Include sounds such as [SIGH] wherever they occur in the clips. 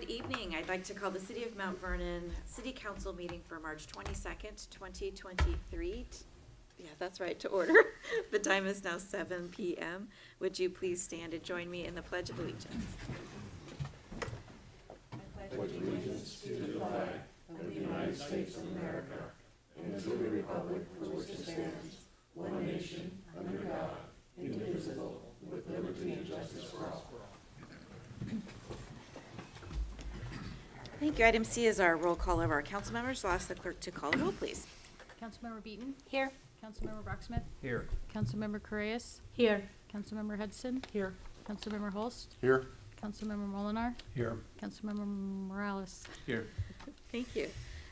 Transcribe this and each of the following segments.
Good evening. I'd like to call the City of Mount Vernon City Council meeting for March twenty-second, twenty twenty-three. Yeah, that's right, to order. [LAUGHS] The time is now seven PM. Would you please stand and join me in the Pledge of Allegiance? Thank you. Item C is our roll call of our council members. I'll ask the clerk to call the roll, please. Councilmember Beaton? Here. Councilmember Brocksmith? Here. Councilmember Correas? Here. Councilmember Hudson? Here. Councilmember Holst? Here. Councilmember Molinar? Here. Councilmember Morales? Here. [LAUGHS] Thank you.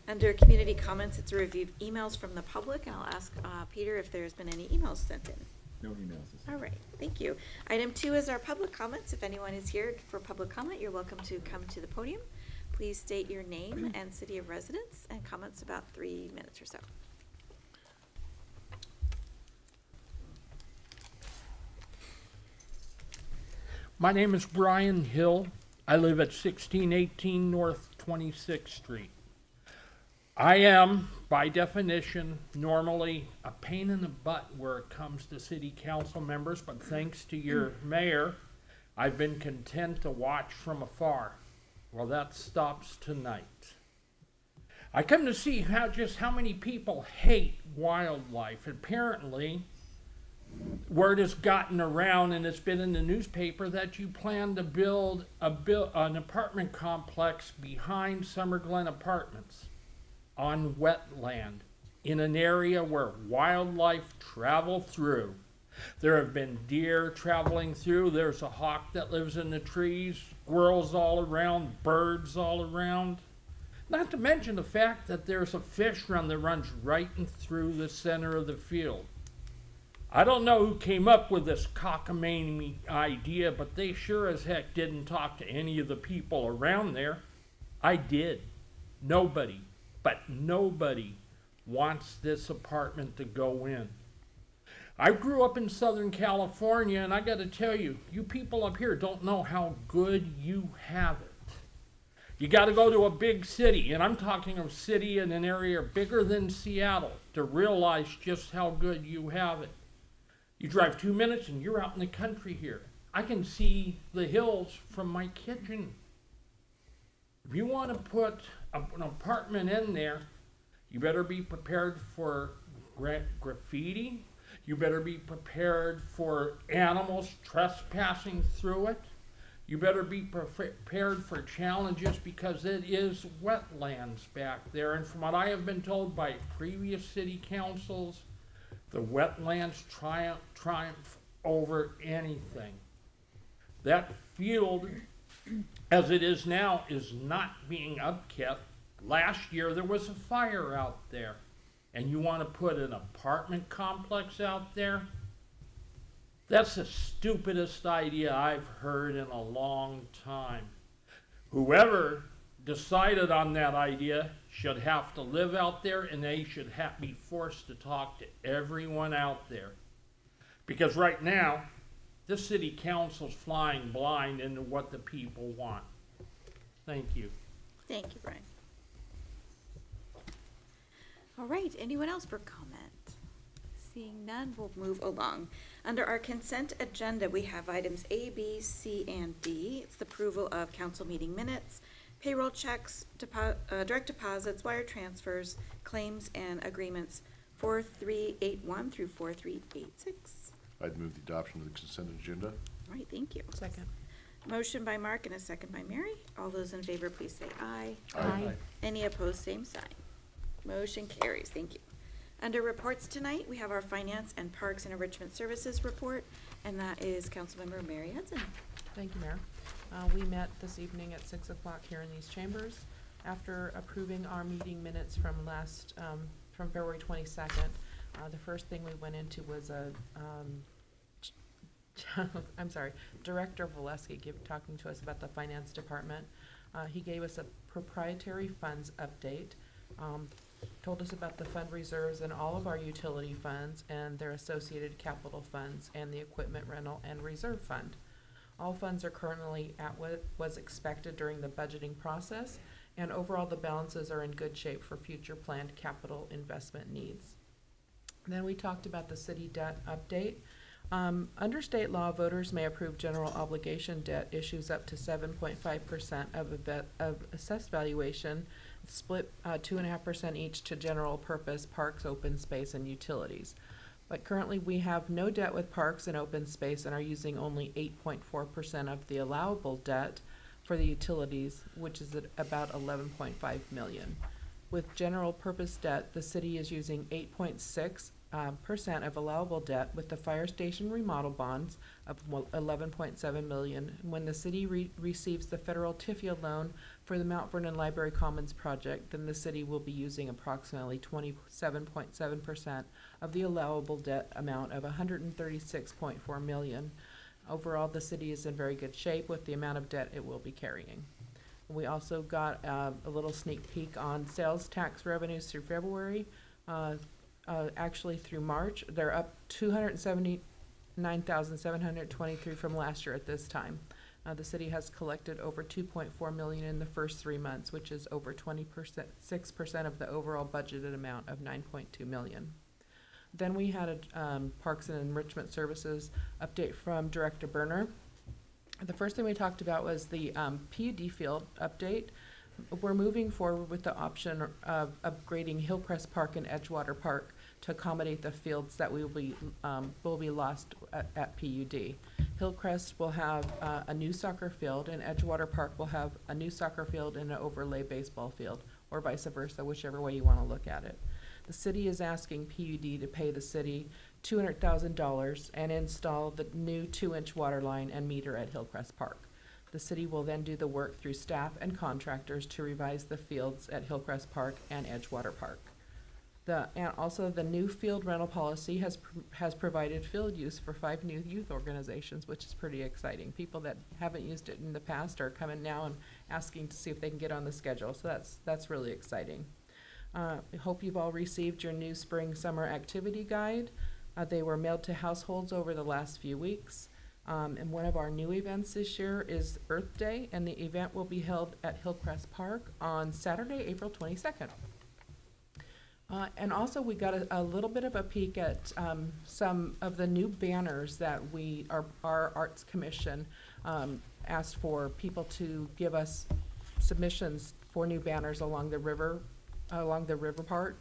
Under community comments, it's a review of emails from the public, and I'll ask uh, Peter if there's been any emails sent in. No emails. All right, thank you. Item two is our public comments. If anyone is here for public comment, you're welcome to come to the podium. Please state your name and city of residence, and comments about three minutes or so. My name is Brian Hill. I live at 1618 North 26th Street. I am, by definition, normally a pain in the butt where it comes to city council members, but thanks to your mayor, I've been content to watch from afar. Well, that stops tonight. I come to see how just how many people hate wildlife. Apparently, word has gotten around and it's been in the newspaper that you plan to build a buil- an apartment complex behind Summer Glen Apartments on wetland in an area where wildlife travel through. There have been deer traveling through. There's a hawk that lives in the trees, squirrels all around, birds all around. Not to mention the fact that there's a fish run that runs right through the center of the field. I don't know who came up with this cockamamie idea, but they sure as heck didn't talk to any of the people around there. I did. Nobody, but nobody wants this apartment to go in. I grew up in Southern California, and I got to tell you, you people up here don't know how good you have it. You got to go to a big city, and I'm talking a city in an area bigger than Seattle, to realize just how good you have it. You drive two minutes and you're out in the country here. I can see the hills from my kitchen. If you want to put a, an apartment in there, you better be prepared for gra- graffiti. You better be prepared for animals trespassing through it. You better be prepared for challenges because it is wetlands back there. And from what I have been told by previous city councils, the wetlands triumph, triumph over anything. That field, as it is now, is not being upkept. Last year there was a fire out there, and you want to put an apartment complex out there? That's the stupidest idea I've heard in a long time. Whoever decided on that idea should have to live out there and they should have, be forced to talk to everyone out there. Because right now, this city council's flying blind into what the people want. Thank you. Thank you, Brian. All right, anyone else for comment? Seeing none, we'll move along. Under our consent agenda, we have items A, B, C, and D. It's the approval of council meeting minutes, payroll checks, depo- uh, direct deposits, wire transfers, claims, and agreements, four three eight one through four three eight six. I'd move the adoption of the consent agenda. All right, thank you. Second. Motion by Mark and a second by Mary. All those in favor, please say aye. Aye. Any opposed, same sign. Motion carries, thank you. Under reports tonight, we have our Finance and Parks and Enrichment Services report, and that is Councilmember Mary Hudson. Thank you, Mayor. Uh, we met this evening at six o'clock here in these chambers. After approving our meeting minutes from last, um, from February twenty-second, uh, the first thing we went into was a, um, [LAUGHS] I'm sorry, Director Valesky give, talking to us about the finance department. Uh, he gave us a proprietary funds update, um, told us about the fund reserves and all of our utility funds and their associated capital funds and the equipment rental and reserve fund. All funds are currently at what was expected during the budgeting process, and overall, the balances are in good shape for future planned capital investment needs. Then we talked about the city debt update. Um, under state law, voters may approve general obligation debt issues up to seven point five percent of a of assessed valuation, split, uh, two and a half percent each to general purpose parks, open space, and utilities. But currently, we have no debt with parks and open space and are using only eight point four percent of the allowable debt for the utilities, which is at about eleven point five million. With general purpose debt, the city is using eight point six uh, percent of allowable debt with the fire station remodel bonds of eleven point seven million. When the city re- receives the federal TIFIA loan for the Mount Vernon Library Commons project, then the city will be using approximately twenty-seven point seven percent of the allowable debt amount of hundred and thirty-six point four million. Overall, the city is in very good shape with the amount of debt it will be carrying. We also got uh, a little sneak peek on sales tax revenues through February. Uh, uh, Actually, through March, they're up two hundred and seventy-nine thousand seven hundred twenty-three from last year at this time. Uh, The city has collected over two point four million in the first three months, which is over 26% of the overall budgeted amount of nine point two million. Then we had a um, Parks and Enrichment Services update from Director Berner. The first thing we talked about was the um, PUD field update. We're moving forward with the option of upgrading Hillcrest Park and Edgewater Park to accommodate the fields that will be, um, will be lost at, at PUD. Hillcrest will have, uh, a new soccer field and Edgewater Park will have a new soccer field and an overlay baseball field, or vice versa, whichever way you wanna look at it. The city is asking PUD to pay the city two hundred thousand dollars and install the new two-inch water line and meter at Hillcrest Park. The city will then do the work through staff and contractors to revise the fields at Hillcrest Park and Edgewater Park. The, and also the new field rental policy has, has provided field use for five new youth organizations, which is pretty exciting. People that haven't used it in the past are coming now and asking to see if they can get on the schedule, so that's, that's really exciting. Uh, I hope you've all received your new spring, summer activity guide. Uh, they were mailed to households over the last few weeks. Um, and one of our new events this year is Earth Day, and the event will be held at Hillcrest Park on Saturday, April twenty-second. Uh, and also, we got a, a little bit of a peek at, um, some of the new banners that we, our, our Arts Commission, um, asked for people to give us submissions for new banners along the river, along the river part.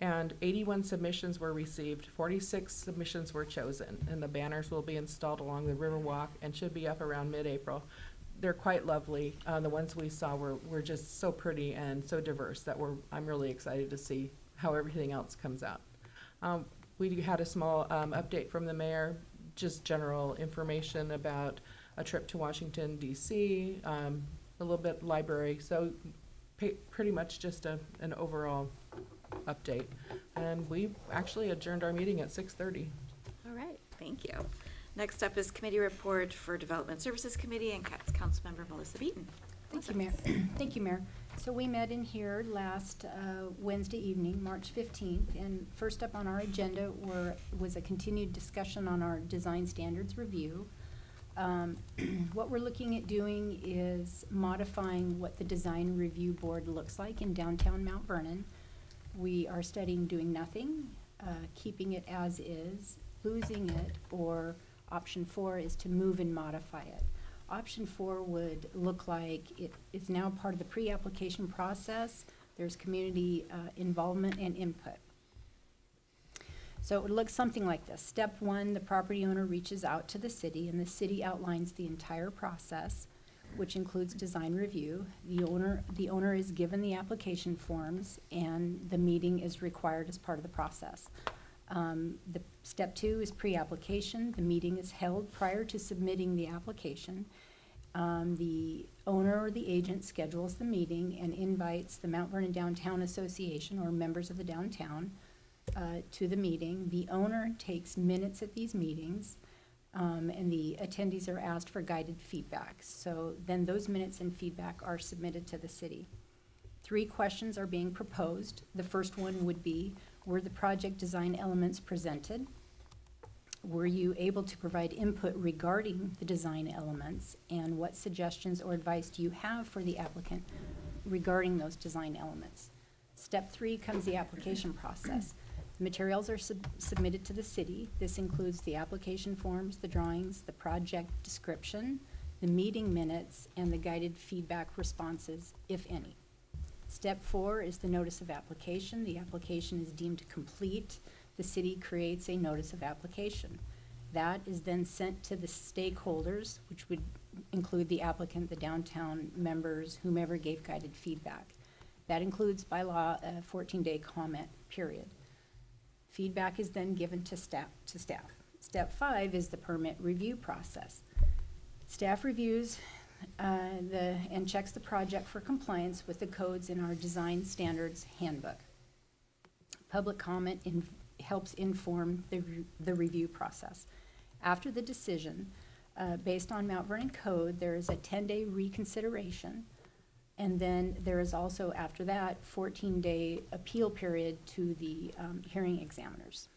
And eighty-one submissions were received, forty-six submissions were chosen, and the banners will be installed along the Riverwalk and should be up around mid-April. They're quite lovely. Uh, the ones we saw were, were just so pretty and so diverse that we're, I'm really excited to see how everything else comes out. Um, we had a small, um, update from the mayor, just general information about a trip to Washington DC, um, a little bit library, so pa- pretty much just a, an overall update. And we actually adjourned our meeting at six thirty. All right, thank you. Next up is committee report for Development Services Committee and Cats Councilmember Melissa Beaton. Thank you, Mayor. [CLEARS THROAT] Thank you, Mayor. So we met in here last uh, Wednesday evening, March fifteenth, and first up on our agenda were, was a continued discussion on our design standards review. Um, [CLEARS THROAT] What we're looking at doing is modifying what the design review board looks like in downtown Mount Vernon. We are studying doing nothing, uh, keeping it as is, losing it, or option four is to move and modify it. Option four would look like it is now part of the pre-application process. There's community uh, involvement and input. So it would look something like this. Step one, the property owner reaches out to the city, and the city outlines the entire process, which includes design review. The owner, the owner is given the application forms, and the meeting is required as part of the process. Um, The, step two is pre-application. The meeting is held prior to submitting the application. Um, The owner or the agent schedules the meeting and invites the Mount Vernon Downtown Association or members of the downtown uh, to the meeting. The owner takes minutes at these meetings, um, and the attendees are asked for guided feedback. So then those minutes and feedback are submitted to the city. Three questions are being proposed. The first one would be, were the project design elements presented? Were you able to provide input regarding the design elements? And what suggestions or advice do you have for the applicant regarding those design elements? Step three comes the application process. The Materials are sub- submitted to the city. This includes the application forms, the drawings, the project description, the meeting minutes, and the guided feedback responses, if any. Step four is the notice of application. The application is deemed complete. The city creates a notice of application. That is then sent to the stakeholders, which would include the applicant, the downtown members, whomever gave guided feedback. That includes by law a fourteen-day comment period. Feedback is then given to staff, to staff. Step five is the permit review process. Staff reviews uh, the, and checks the project for compliance with the codes in our design standards handbook. Public comment in, helps inform the, re- the review process. After the decision, uh, based on Mount Vernon code, there is a ten-day reconsideration. And then there is also, after that, fourteen-day appeal period to the, um, hearing examiners.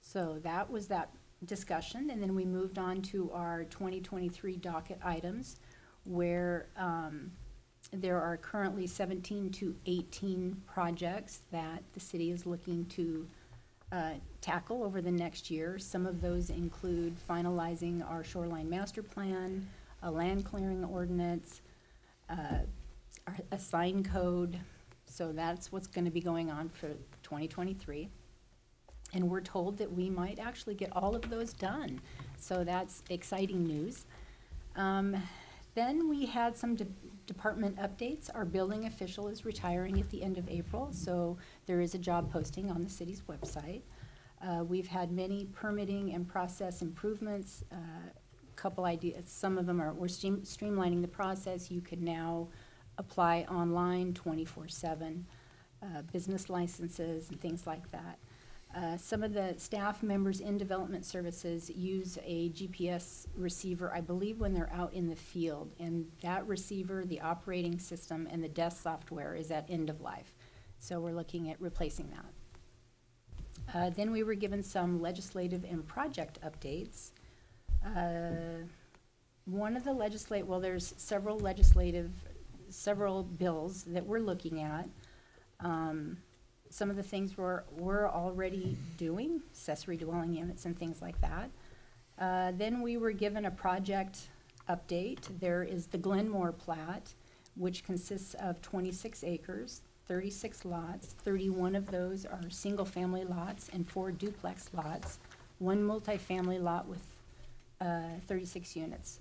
So that was that discussion, and then we moved on to our twenty twenty-three docket items, where, um, there are currently seventeen to eighteen projects that the city is looking to, uh, tackle over the next year. Some of those include finalizing our shoreline master plan, a land clearing ordinance, uh, a sign code. So that's what's gonna be going on for twenty twenty-three. And we're told that we might actually get all of those done. So that's exciting news. Um, Then we had some de- department updates. Our building official is retiring at the end of April, so there is a job posting on the city's website. Uh, We've had many permitting and process improvements. uh, Couple ideas, some of them are, we're stream- streamlining the process. You can now apply online twenty-four seven, uh, business licenses and things like that. Uh, Some of the staff members in development services use a GPS receiver, I believe, when they're out in the field. And that receiver, the operating system, and the desk software is at end of life. So we're looking at replacing that. Uh, Then we were given some legislative and project updates. Uh, One of the legislate, well, there's several legislative, several bills that we're looking at. Um, Some of the things we're, we're already doing, accessory dwelling units and things like that. Uh, Then we were given a project update. There is the Glenmore plat, which consists of twenty-six acres, thirty-six lots. Thirty-one of those are single-family lots and four duplex lots. One multifamily lot with uh, thirty-six units.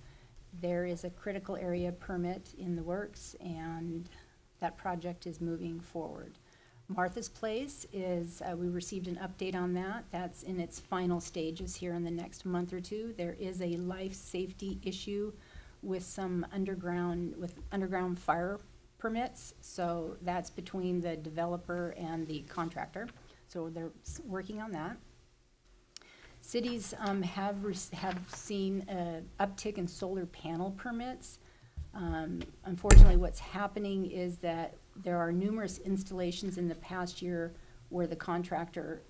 There is a critical area permit in the works, and that project is moving forward. Martha's Place is, uh, we received an update on that. That's in its final stages here in the next month or two. There is a life safety issue with some underground, with underground fire permits. So that's between the developer and the contractor. So they're working on that. Cities um, have, have seen an uptick in solar panel permits. Um, Unfortunately, what's happening is that there are numerous installations in the past year where the contractor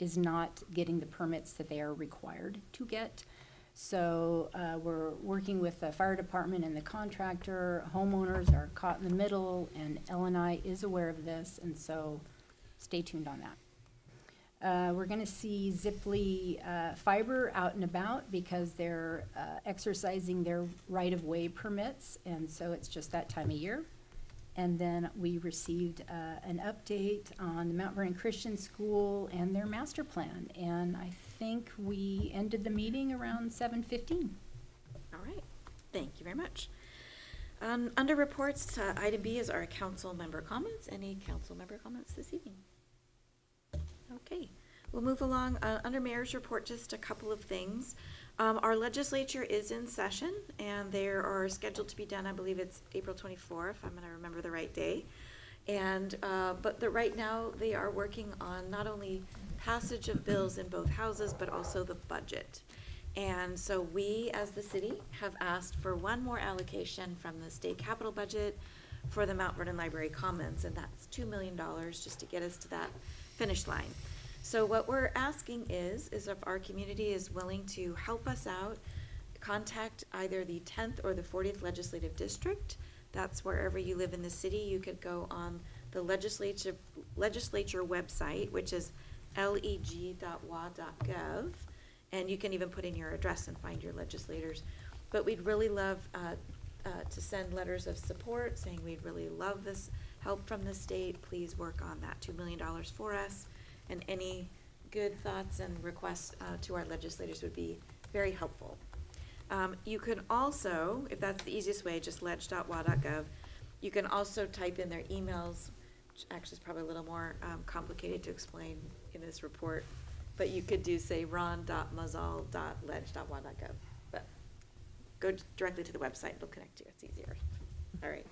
is not getting the permits that they are required to get. So uh, we're working with the fire department and the contractor. Homeowners are caught in the middle, and LNI is aware of this, and so stay tuned on that. Uh, we're gonna see Ziply, uh, Fiber out and about because they're, uh, exercising their right-of-way permits, and so it's just that time of year. And then we received, uh, an update on the Mount Vernon Christian School and their master plan, and I think we ended the meeting around seven fifteen. All right, thank you very much. Um, under reports, uh, item B is our council member comments. Any council member comments this evening? Okay, we'll move along. Uh, under mayor's report, just a couple of things. Um, our legislature is in session and they are scheduled to be done, I believe it's April twenty-fourth, I'm gonna remember the right day. And, uh, but the, right now, they are working on not only passage of bills in both houses, but also the budget. And so we, as the city, have asked for one more allocation from the state capital budget for the Mount Vernon Library Commons, and that's two million dollars just to get us to that finish line. So what we're asking is, is if our community is willing to help us out, contact either the tenth or the fortieth legislative district. That's wherever you live in the city, you could go on the legislature, legislature website, which is leg.wa.gov. And you can even put in your address and find your legislators. But we'd really love, uh, uh, to send letters of support saying we'd really love this help from the state. Please work on that two million dollars for us. And any good thoughts and requests, uh, to our legislators would be very helpful. Um, you can also, if that's the easiest way, just ledge.wa.gov. You can also type in their emails, which actually is probably a little more, um, complicated to explain in this report. But you could do, say, ron.mazal.ledge.wa.gov, but go directly to the website, it'll connect you, it's easier. All right.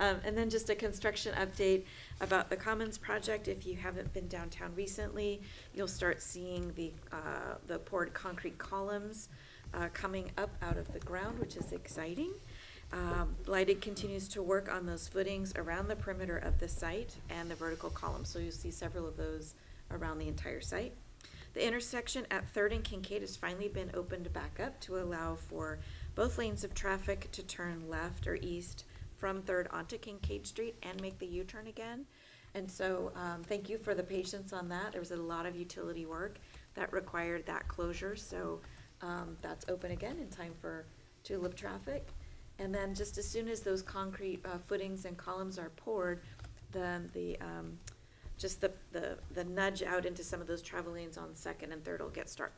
Um, and then just a construction update about the Commons project. If you haven't been downtown recently, you'll start seeing the, uh, the poured concrete columns, uh, coming up out of the ground, which is exciting. Um, Lydig continues to work on those footings around the perimeter of the site and the vertical columns, so you'll see several of those around the entire site. The intersection at Third and Kincaid has finally been opened back up to allow for both lanes of traffic to turn left or east from Third onto Kincaid Street and make the U-turn again. And so, um, thank you for the patience on that. There was a lot of utility work that required that closure, so, um, that's open again in time for tulip traffic. And then just as soon as those concrete, uh, footings and columns are poured, then the, um, just the, the, the nudge out into some of those travel lanes on Second and Third will get start,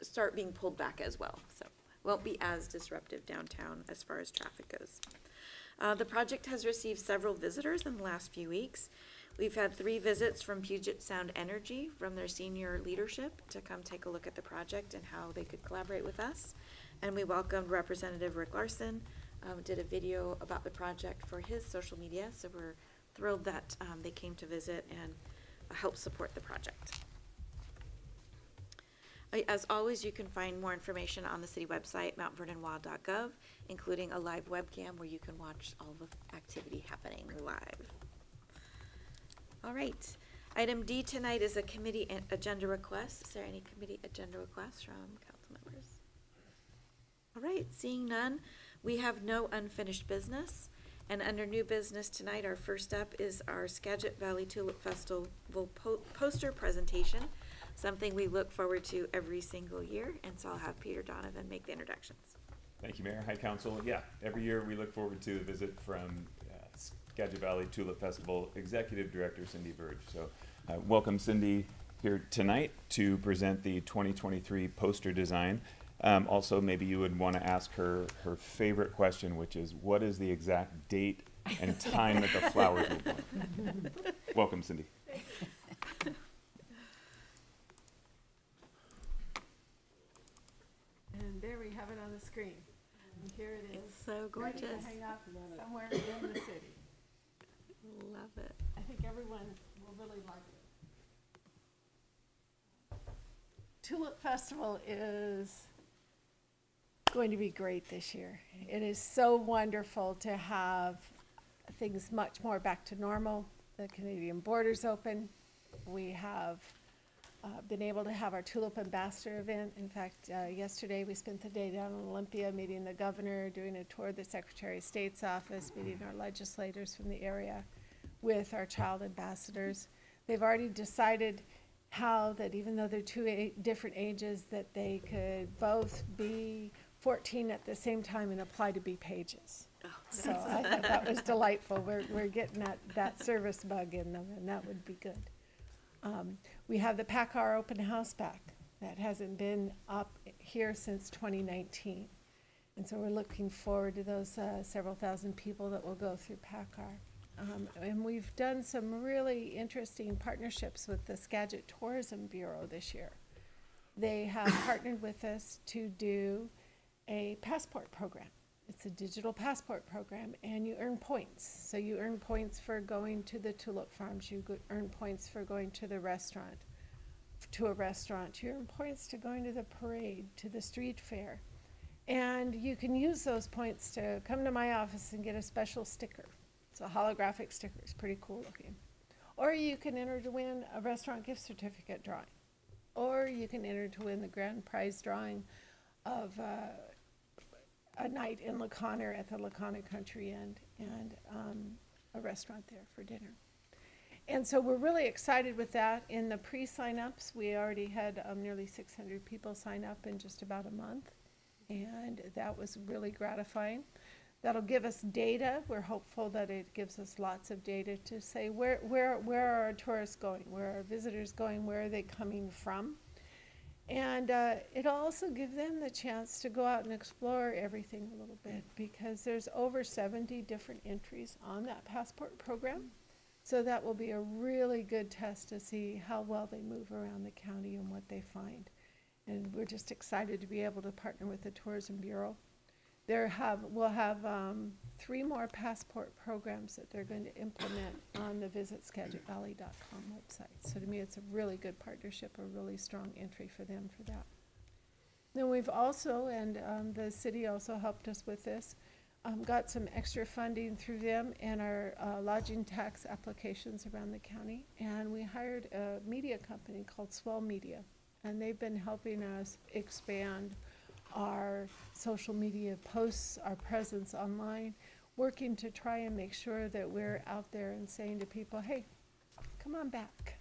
start being pulled back as well, so won't be as disruptive downtown as far as traffic goes. Uh, the project has received several visitors in the last few weeks. We've had three visits from Puget Sound Energy from their senior leadership to come take a look at the project and how they could collaborate with us. And we welcomed Representative Rick Larsen, um, did a video about the project for his social media, so we're thrilled that, um, they came to visit and uh, help support the project. As always, you can find more information on the city website, mountvernonwa.gov, including a live webcam where you can watch all the activity happening live. All right. Item D tonight is a committee agenda request. Is there any committee agenda requests from council members? All right, seeing none, we have no unfinished business. And under new business tonight, our first up is our Skagit Valley Tulip Festival po- poster presentation, something we look forward to every single year. And so I'll have Peter Donovan make the introductions. Thank you, Mayor. Hi, Council. Yeah, every year we look forward to a visit from uh, Skagit Valley Tulip Festival Executive Director Cindy Verge. So, uh, welcome Cindy here tonight to present the 2023 poster design. Um, also, maybe you would want to ask her her favorite question, which is, what is the exact date and time that the flowers will bloom? [LAUGHS] welcome, Cindy. And there we have it on the screen. And here it is. It's so ready to gorgeous. hang up [LAUGHS] somewhere in the city. Love it. I think everyone will really like it. Tulip Festival is going to be great this year. It is so wonderful to have things much more back to normal. The Canadian borders open. We have uh, been able to have our Tulip Ambassador event. In fact, uh, yesterday, we spent the day down in Olympia, meeting the governor, doing a tour of the Secretary of State's office, meeting our legislators from the area with our child ambassadors. They've already decided how that even though they're two different ages, that they could both be fourteen at the same time and apply to be pages. So I thought that was delightful. We're, we're getting that, that service bug in them, and that would be good. Um, we have the PACCAR open house back. That hasn't been up here since twenty nineteen. And so we're looking forward to those, uh, several thousand people that will go through PACCAR. Um, and we've done some really interesting partnerships with the Skagit Tourism Bureau this year. They have partnered with us to do a passport program. It's a digital passport program, and you earn points. So you earn points for going to the tulip farms, you earn points for going to the restaurant, to a restaurant, you earn points to going to the parade, to the street fair. And you can use those points to come to my office and get a special sticker. It's a holographic sticker, it's pretty cool looking. Or you can enter to win a restaurant gift certificate drawing. or you can enter to win the grand prize drawing of uh, a night in La Conner at the La Conner Country Inn and um, a restaurant there for dinner. And so we're really excited with that. In the pre-signups, we already had um, nearly 600 people sign up in just about a month, and that was really gratifying. That'll give us data. We're hopeful that it gives us lots of data to say where where where are our tourists going, where are our visitors going, where are they coming from, and uh, it'll also give them the chance to go out and explore everything a little bit because there's over 70 different entries on that passport program. So that will be a really good test to see how well they move around the county and what they find. And we're just excited to be able to partner with the Tourism Bureau. There have, we'll have um, three more passport programs that they're going to implement on the visitskagitvalley.com website. So to me, it's a really good partnership, a really strong entry for them for that. Then we've also, and um, the city also helped us with this, um, got some extra funding through them and our uh, lodging tax applications around the county. And we hired a media company called Swell Media. And they've been helping us expand our social media posts, our presence online, working to try and make sure that we're out there and saying to people, hey, come on back.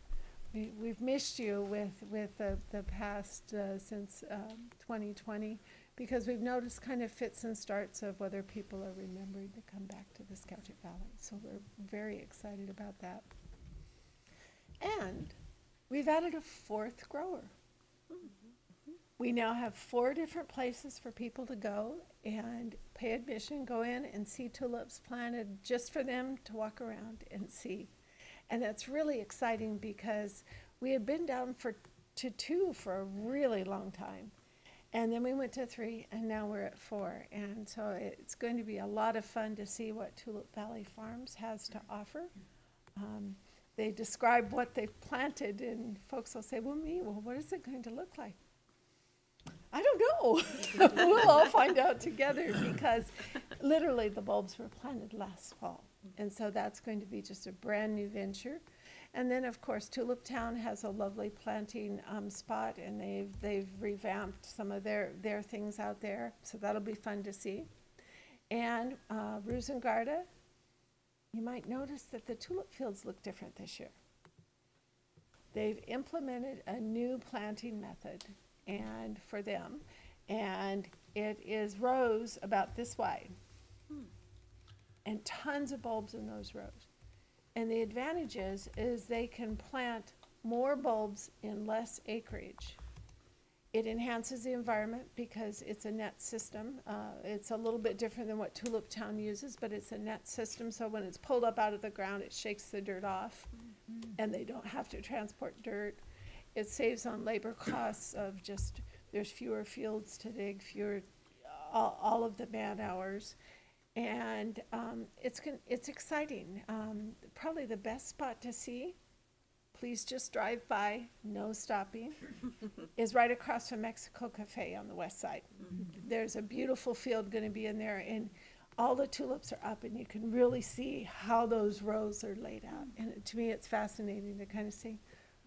We, we've missed you with, with the, the past, uh, since, um, twenty twenty, because we've noticed kind of fits and starts of whether people are remembering to come back to the Skagit Valley. So we're very excited about that. And we've added a fourth grower. We now have four different places for people to go and pay admission, go in and see tulips planted just for them to walk around and see. And that's really exciting because we had been down for to two for a really long time. And then we went to three, and now we're at four. And so it's going to be a lot of fun to see what Tulip Valley Farms has to offer. Um, they describe what they've planted, and folks will say, Well, me, well, what is it going to look like? I don't know. [LAUGHS] we'll all find out together because literally the bulbs were planted last fall. And so that's going to be just a brand new venture. And then, of course, Tulip Town has a lovely planting um, spot, and they've they've revamped some of their their things out there, so that'll be fun to see. And uh, RoozenGaarde, you might notice that the tulip fields look different this year. They've implemented a new planting method, and for them, and it is rows about this wide, and tons of bulbs in those rows. And the advantage is, is they can plant more bulbs in less acreage. It enhances the environment because it's a net system. Uh, it's a little bit different than what Tulip Town uses, but it's a net system, so when it's pulled up out of the ground, it shakes the dirt off. And they don't have to transport dirt. It saves on labor costs of just, there's fewer fields to dig, fewer, all, all of the man hours. And um, it's it's exciting. Um, probably the best spot to see. Please just drive by, no stopping. [LAUGHS] is right across from Mexico Cafe on the west side. There's a beautiful field going to be in there, and all the tulips are up, and you can really see how those rows are laid out. And to me, it's fascinating to kind of see.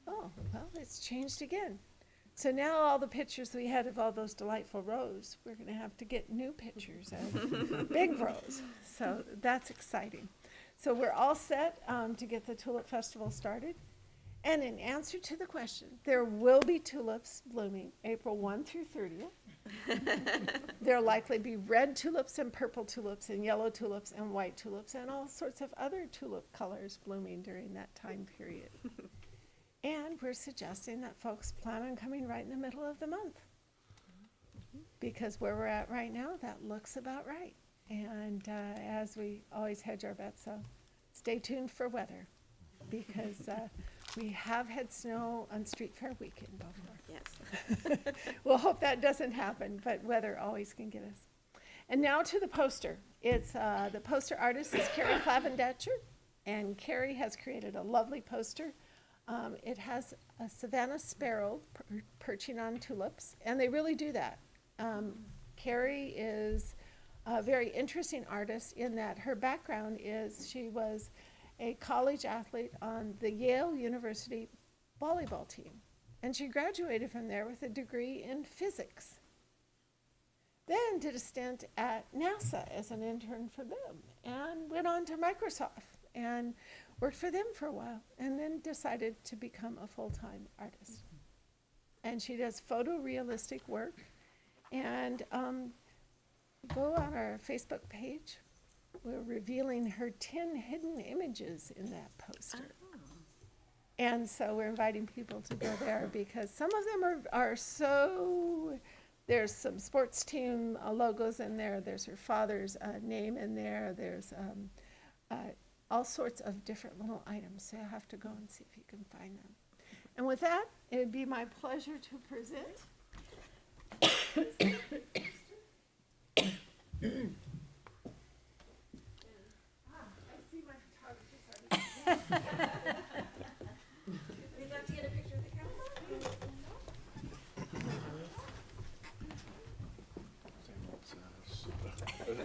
Oh, well, it's changed again. So now all the pictures we had of all those delightful rows, we're going to have to get new pictures of [LAUGHS] big rows. So that's exciting. So we're all set um, to get the Tulip Festival started. And in answer to the question, there will be tulips blooming April 1 through 30th. [LAUGHS] There'll likely be red tulips and purple tulips and yellow tulips and white tulips and all sorts of other tulip colors blooming during that time period. And we're suggesting that folks plan on coming right in the middle of the month. Because where we're at right now, that looks about right. And uh, as we always hedge our bets, so stay tuned for weather. Because uh, [LAUGHS] we have had snow on Street Fair weekend before. Yes. [LAUGHS] We'll hope that doesn't happen, but weather always can get us. And now to the poster. It's, uh, the poster artist is Carrie Clavendetcher, and Carrie has created a lovely poster. Um, it has a Savannah sparrow per- perching on tulips, and they really do that. Um, Carrie is a very interesting artist in that her background is she was a college athlete on the Yale University volleyball team. And she graduated from there with a degree in physics. Then did a stint at NASA as an intern for them and went on to Microsoft and worked for them for a while and then decided to become a full time artist. And she does photorealistic work. And um, go on our Facebook page. We're revealing her 10 hidden images in that poster. And so we're inviting people to go there because some of them are, are so, there's some sports team uh, logos in there, there's her father's uh, name in there, there's um, uh, all sorts of different little items. So you'll have to go and see if you can find them. And with that, it would be my pleasure to present. I see my photographer's already. We'd love to get a picture of the council.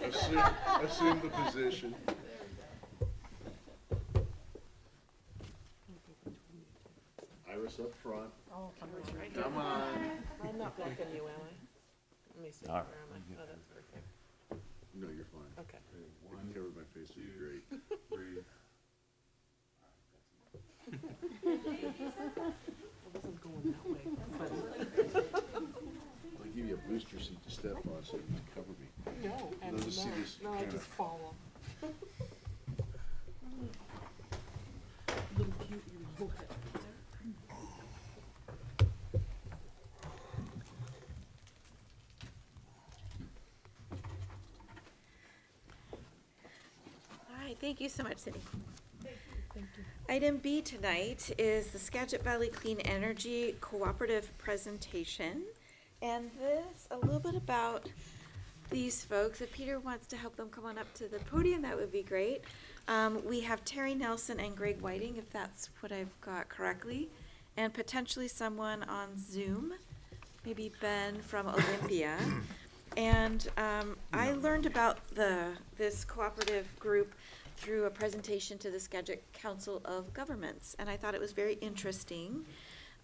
Assume, assume the position. Iris up front. Oh, come on. I'm not blocking you, am I? Let me see, All where right. am I? Oh, that's perfect. No, you're fine. Okay. If you cover my face, it'd be great. Breathe. I wasn't going that way, but I'll give you a booster seat to step on so you can cover me. no, and Those are no, serious no, I kinda- just fall off. [LAUGHS] Little cute, you know. All right, thank you so much, Cindy. Item B tonight is the Skagit Valley Clean Energy Cooperative presentation. And this, a little bit about these folks. If Peter wants to help them come on up to the podium, that would be great. Um, we have Terry Nelson and Greg Whiting, if that's what I've got correctly, and potentially someone on Zoom, maybe Ben from Olympia. [COUGHS] And um, I learned about the this cooperative group through a presentation to the Skagit Council of Governments, and I thought it was very interesting.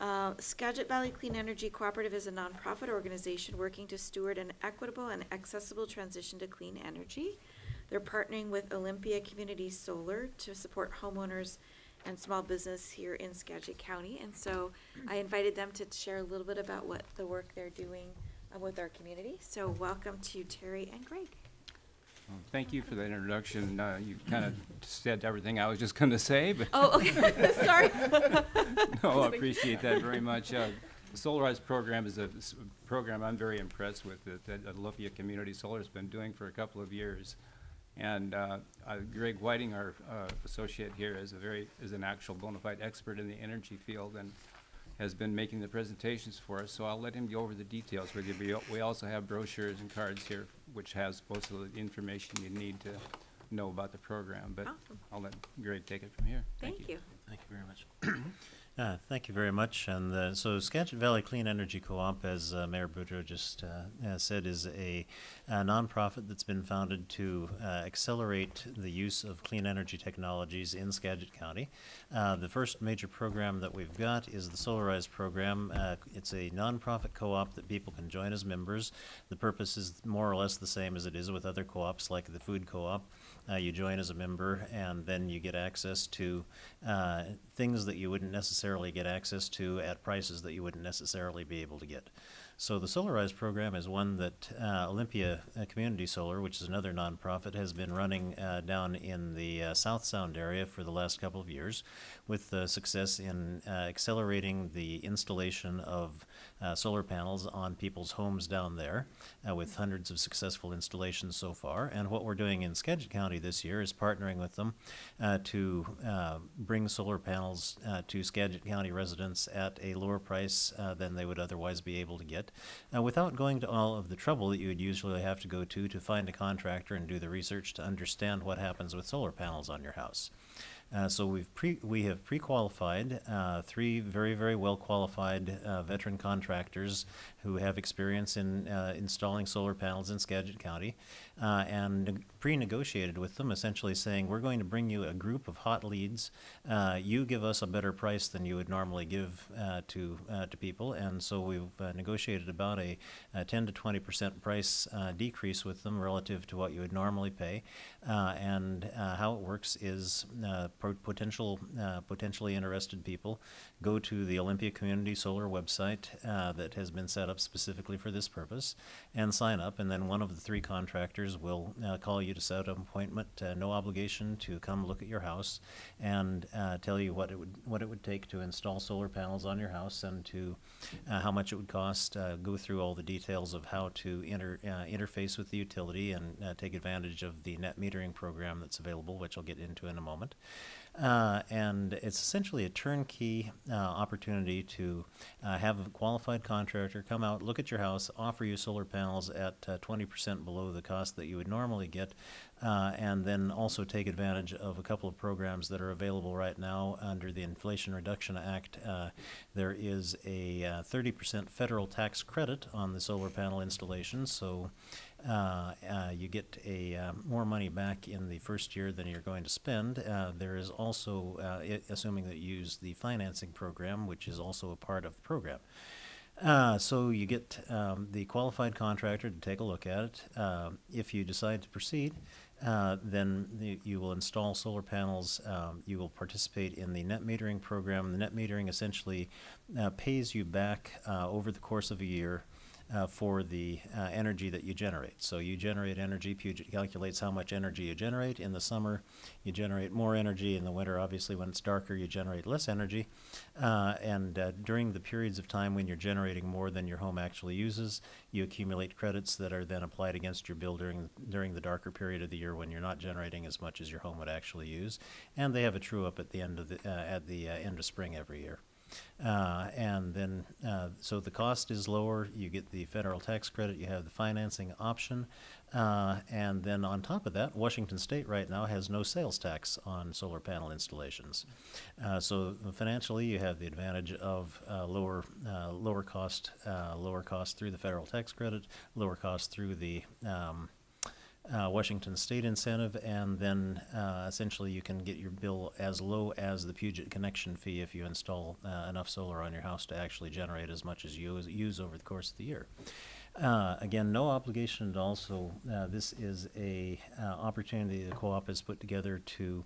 Uh, Skagit Valley Clean Energy Cooperative is a nonprofit organization working to steward an equitable and accessible transition to clean energy. They're partnering with Olympia Community Solar to support homeowners and small business here in Skagit County. And so I invited them to share a little bit about what the work they're doing uh, with our community. So welcome to Terry and Greg. Thank you for that introduction. Uh, You kind of said everything I was just going to say, but Oh, okay, [LAUGHS] sorry. [LAUGHS] no, I appreciate that very much. Uh, The Solarize program is a s- program I'm very impressed with that that Olympia Community Solar has been doing for a couple of years. And uh, uh, Greg Whiting, our uh, associate here, is a very, is an actual bona fide expert in the energy field and has been making the presentations for us, so I'll let him go over the details with you. We We also have brochures and cards here, which has most of the information you need to know about the program, but Awesome. I'll let Greg take it from here. Thank you. Thank you very much. [CLEARS THROAT] Uh, Thank you very much. And uh, so Skagit Valley Clean Energy Co-op, as uh, Mayor Boudreau just uh, uh, said, is a, a nonprofit that's been founded to uh, accelerate the use of clean energy technologies in Skagit County. The first major program that we've got is the Solarize program. It's a nonprofit co-op that people can join as members. The purpose is more or less the same as it is with other co-ops like the food co-op. Uh, you join as a member, and then you get access to uh, things that you wouldn't necessarily get access to at prices that you wouldn't necessarily be able to get. So the Solarize program is one that uh, Olympia uh, Community Solar, which is another nonprofit, has been running uh, down in the uh, South Sound area for the last couple of years, with success in accelerating the installation of uh, solar panels on people's homes down there, uh, with hundreds of successful installations so far. And what we're doing in Skagit County this year is partnering with them uh, to uh, bring solar panels uh, to Skagit County residents at a lower price uh, than they would otherwise be able to get, without going to all of the trouble that you would usually have to go to to find a contractor and do the research to understand what happens with solar panels on your house. Uh, so we've pre we have pre-qualified uh, three very very well qualified uh, veteran contractors who have experience in uh, installing solar panels in Skagit County, uh, and pre-negotiated with them, essentially saying, we're going to bring you a group of hot leads. Uh, you give us a better price than you would normally give uh, to uh, to people, and so we've negotiated about a, a 10 to 20 percent price decrease with them relative to what you would normally pay. And how it works is potential potentially interested people go to the Olympia Community Solar website uh, that has been set up specifically for this purpose and sign up. And then one of the three contractors will uh, call you to set up an appointment, uh, no obligation to come look at your house and uh, tell you what it would what it would take to install solar panels on your house and to uh, how much it would cost. Uh, go through all the details of how to inter, interface with the utility and take advantage of the net metering program that's available, which I'll get into in a moment. Uh, and it's essentially a turnkey uh, opportunity to uh, have a qualified contractor come out, look at your house, offer you solar panels at uh, 20% below the cost that you would normally get, uh, and then also take advantage of a couple of programs that are available right now under the Inflation Reduction Act. Uh, there is a uh, 30% federal tax credit on the solar panel installation, so uh, uh, you get a uh, more money back in the first year than you're going to spend. Uh, there is also, uh, assuming that you use the financing program, which is also a part of the program. So you get um, the qualified contractor to take a look at it. If you decide to proceed, then the, you will install solar panels. Um, you will participate in the net metering program. The net metering essentially pays you back over the course of a year uh, for the uh, energy that you generate. So you generate energy, Puget calculates how much energy you generate. In the summer, you generate more energy. In the winter, obviously, when it's darker, you generate less energy. Uh, and uh, during the periods of time when you're generating more than your home actually uses, you accumulate credits that are then applied against your bill during during the darker period of the year when you're not generating as much as your home would actually use. And they have a true up at the end of the uh, at the uh, end of spring every year. Uh, and then, uh, so the cost is lower, you get the federal tax credit, you have the financing option. Uh, and then on top of that, Washington State right now has no sales tax on solar panel installations. Uh, so financially, you have the advantage of uh, lower, uh, lower cost, lower cost through the federal tax credit, lower cost through the um, uh, Washington State incentive, and then uh, essentially you can get your bill as low as the Puget connection fee if you install uh, enough solar on your house to actually generate as much as you use, over the course of the year. Uh, again, no obligation at all. So uh, this is a uh, opportunity the co-op has put together to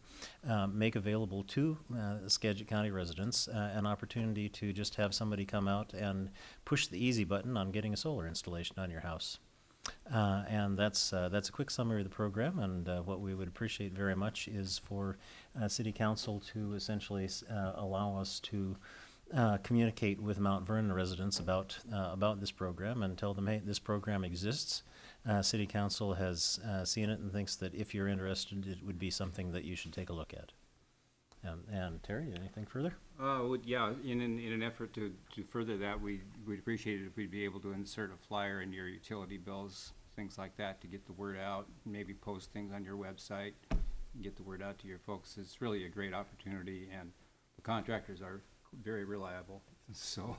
make available to Skagit County residents an opportunity to just have somebody come out and push the easy button on getting a solar installation on your house. Uh, and that's uh, that's a quick summary of the program. And uh, what we would appreciate very much is for uh, City Council to essentially uh, allow us to uh, communicate with Mount Vernon residents about about this program and tell them, hey, this program exists. City Council has seen it and thinks that if you're interested, it would be something that you should take a look at. And, and Terry, anything further? Uh, would, yeah, in an, in an effort to, to further that, we, we'd appreciate it if we'd be able to insert a flyer in your utility bills, things like that, to get the word out, maybe post things on your website, get the word out to your folks. It's really a great opportunity, and the contractors are very reliable, [LAUGHS] so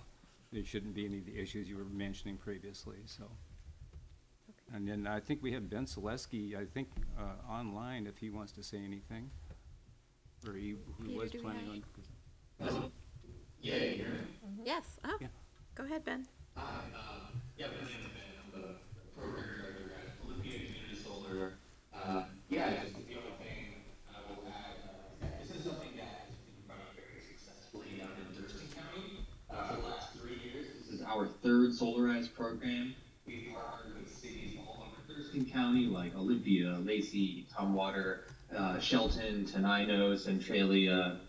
there shouldn't be any of the issues you were mentioning previously, so. And then I think we have Ben Selesky, I think, uh, online, if he wants to say anything. Or he, Peter, was do we planning have- on. Yes, oh, Yeah. go ahead, Ben. Yeah, my name's Ben, I'm the program director at Olympia Community Solar. Uh, yeah, just the only thing I will add, uh, this is something that has been running very successfully down in Thurston County, uh, for the last three years. This is our third solarized program. We partnered with cities all over Thurston County, like Olympia, Lacey, Tumwater, uh, Shelton, Tenino, Centralia,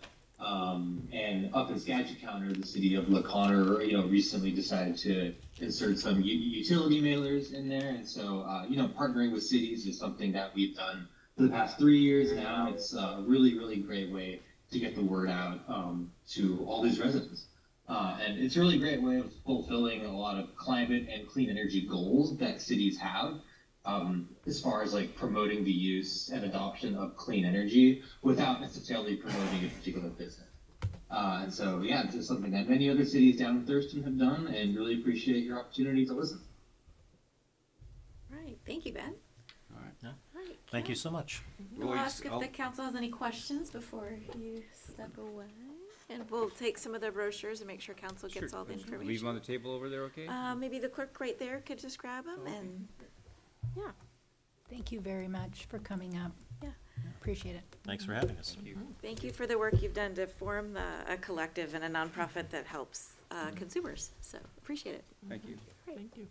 um, and up in Skagit County, the city of La Conner, you know, recently decided to insert some u- utility mailers in there. And so, uh, you know, partnering with cities is something that we've done for the past three years now. It's a really, really great way to get the word out um, to all these residents. Uh, and it's a really great way of fulfilling a lot of climate and clean energy goals that cities have um, as far as like promoting the use and adoption of clean energy without necessarily promoting a particular business. Uh, and so, yeah, it's just something that many other cities down in Thurston have done, and really appreciate your opportunity to listen. Right, thank you, Ben. All right. Right, Thank you so much. We'll Well, ask if I'll- the council has any questions before you step away. And we'll take some of the brochures and make sure council gets Sure. all the information. Leave them on the table over there, okay? Uh, maybe the clerk right there could just grab them Okay. and, yeah. Thank you very much for coming up. Yeah. Appreciate it. Thanks for having us. Thank you. Thank you for the work you've done to form the, a collective and a nonprofit that helps, uh, consumers, so appreciate it. Thank you. Thank you.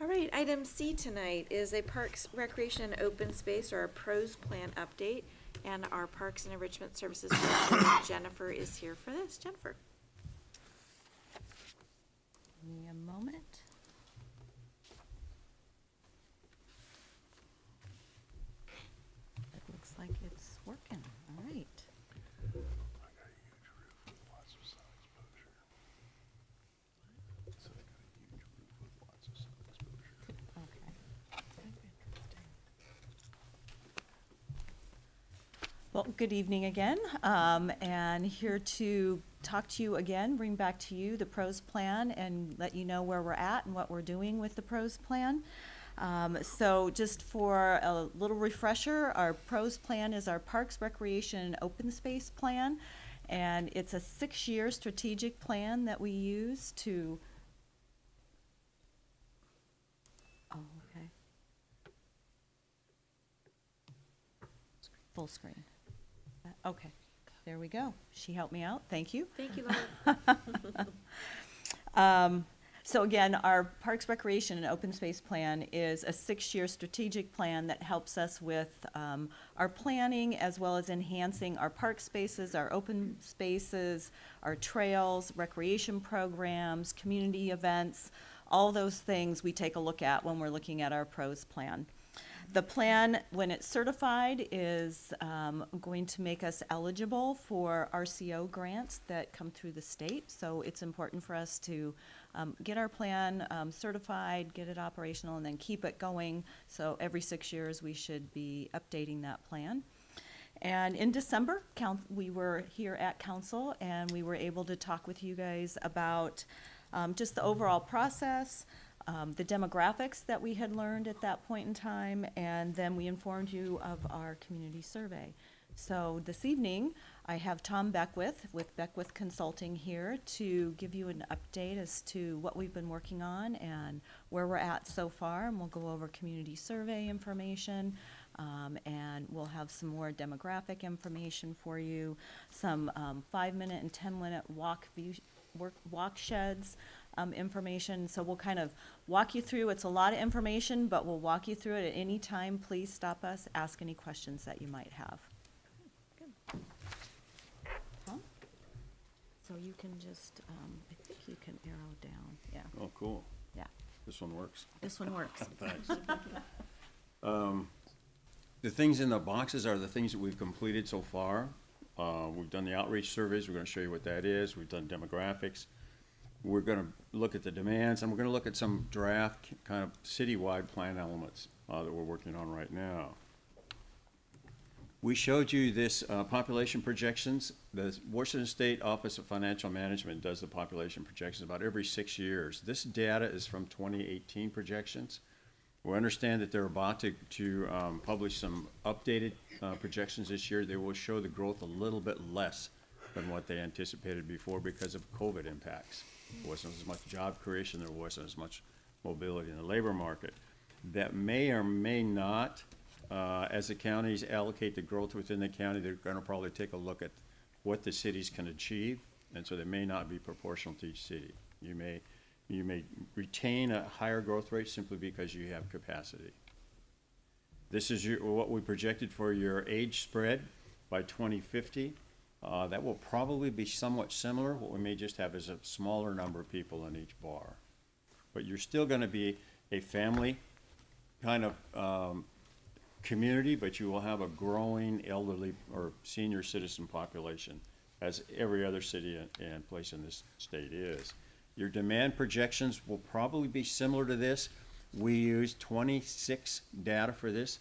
All right, item C tonight is a Parks Recreation and Open Space or a pros plan update. And our Parks and Enrichment Services Director [COUGHS] Jennifer is here for this. Jennifer? Give me a moment. It looks like it's working, all right. Okay. Well, good evening again, um, and here to talk to you again, bring back to you the pros plan and let you know where we're at and what we're doing with the pros plan. Um, so just for a little refresher, our pros plan is our Parks, Recreation, and Open Space Plan. And it's a six-year strategic plan that we use to. Oh, okay. Full screen. Okay, there we go. She helped me out. Thank you. Thank you, Laura. [LAUGHS] Um, so again, our Parks, Recreation, and Open Space Plan is a six-year strategic plan that helps us with um, our planning as well as enhancing our park spaces, our open spaces, our trails, recreation programs, community events, all those things we take a look at when we're looking at our pros plan. The plan, when it's certified, is um, going to make us eligible for RCO grants that come through the state. So it's important for us to um, get our plan um, certified, get it operational, and then keep it going. So every six years, we should be updating that plan. And in December, we were here at council and we were able to talk with you guys about um, just the overall process, um, the demographics that we had learned at that point in time, and then we informed you of our community survey. So this evening, I have Tom Beckwith with Beckwith Consulting here to give you an update as to what we've been working on and where we're at so far. And we'll go over community survey information, um, and we'll have some more demographic information for you, some um, five-minute and ten-minute walk view, work, walk sheds um, information. So we'll kind of walk you through. It's a lot of information, but we'll walk you through it at any time. Please stop us, ask any questions that you might have. Tom? So you can just, um, I think you can arrow down. Yeah, Oh, cool. yeah. This one works. This one works. [LAUGHS] Thanks. The things in the boxes are the things that we've completed so far. Uh, we've done the outreach surveys, we're gonna show you what that is, we've done demographics. We're gonna look at the demands, and we're gonna look at some draft, kind of citywide plan elements, uh, that we're working on right now. We showed you this, uh, population projections. The Washington State Office of Financial Management does the population projections about every six years. This data is from twenty eighteen projections. We understand that they're about to, to, um, publish some updated, uh, projections this year. They will show the growth a little bit less than what they anticipated before because of COVID impacts. Wasn't as much job creation, there wasn't as much mobility in the labor market. That may or may not, uh, as the counties allocate the growth within the county, they're gonna probably take a look at what the cities can achieve, and so they may not be proportional to each city. You may, you may retain a higher growth rate simply because you have capacity. This is your, what we projected for your age spread by twenty fifty. Uh, that will probably be somewhat similar. What we may just have is a smaller number of people in each bar. But you're still gonna be a family kind of, um, community, but you will have a growing elderly or senior citizen population, as every other city and, and place in this state is. Your demand projections will probably be similar to this. We use twenty-six data for this.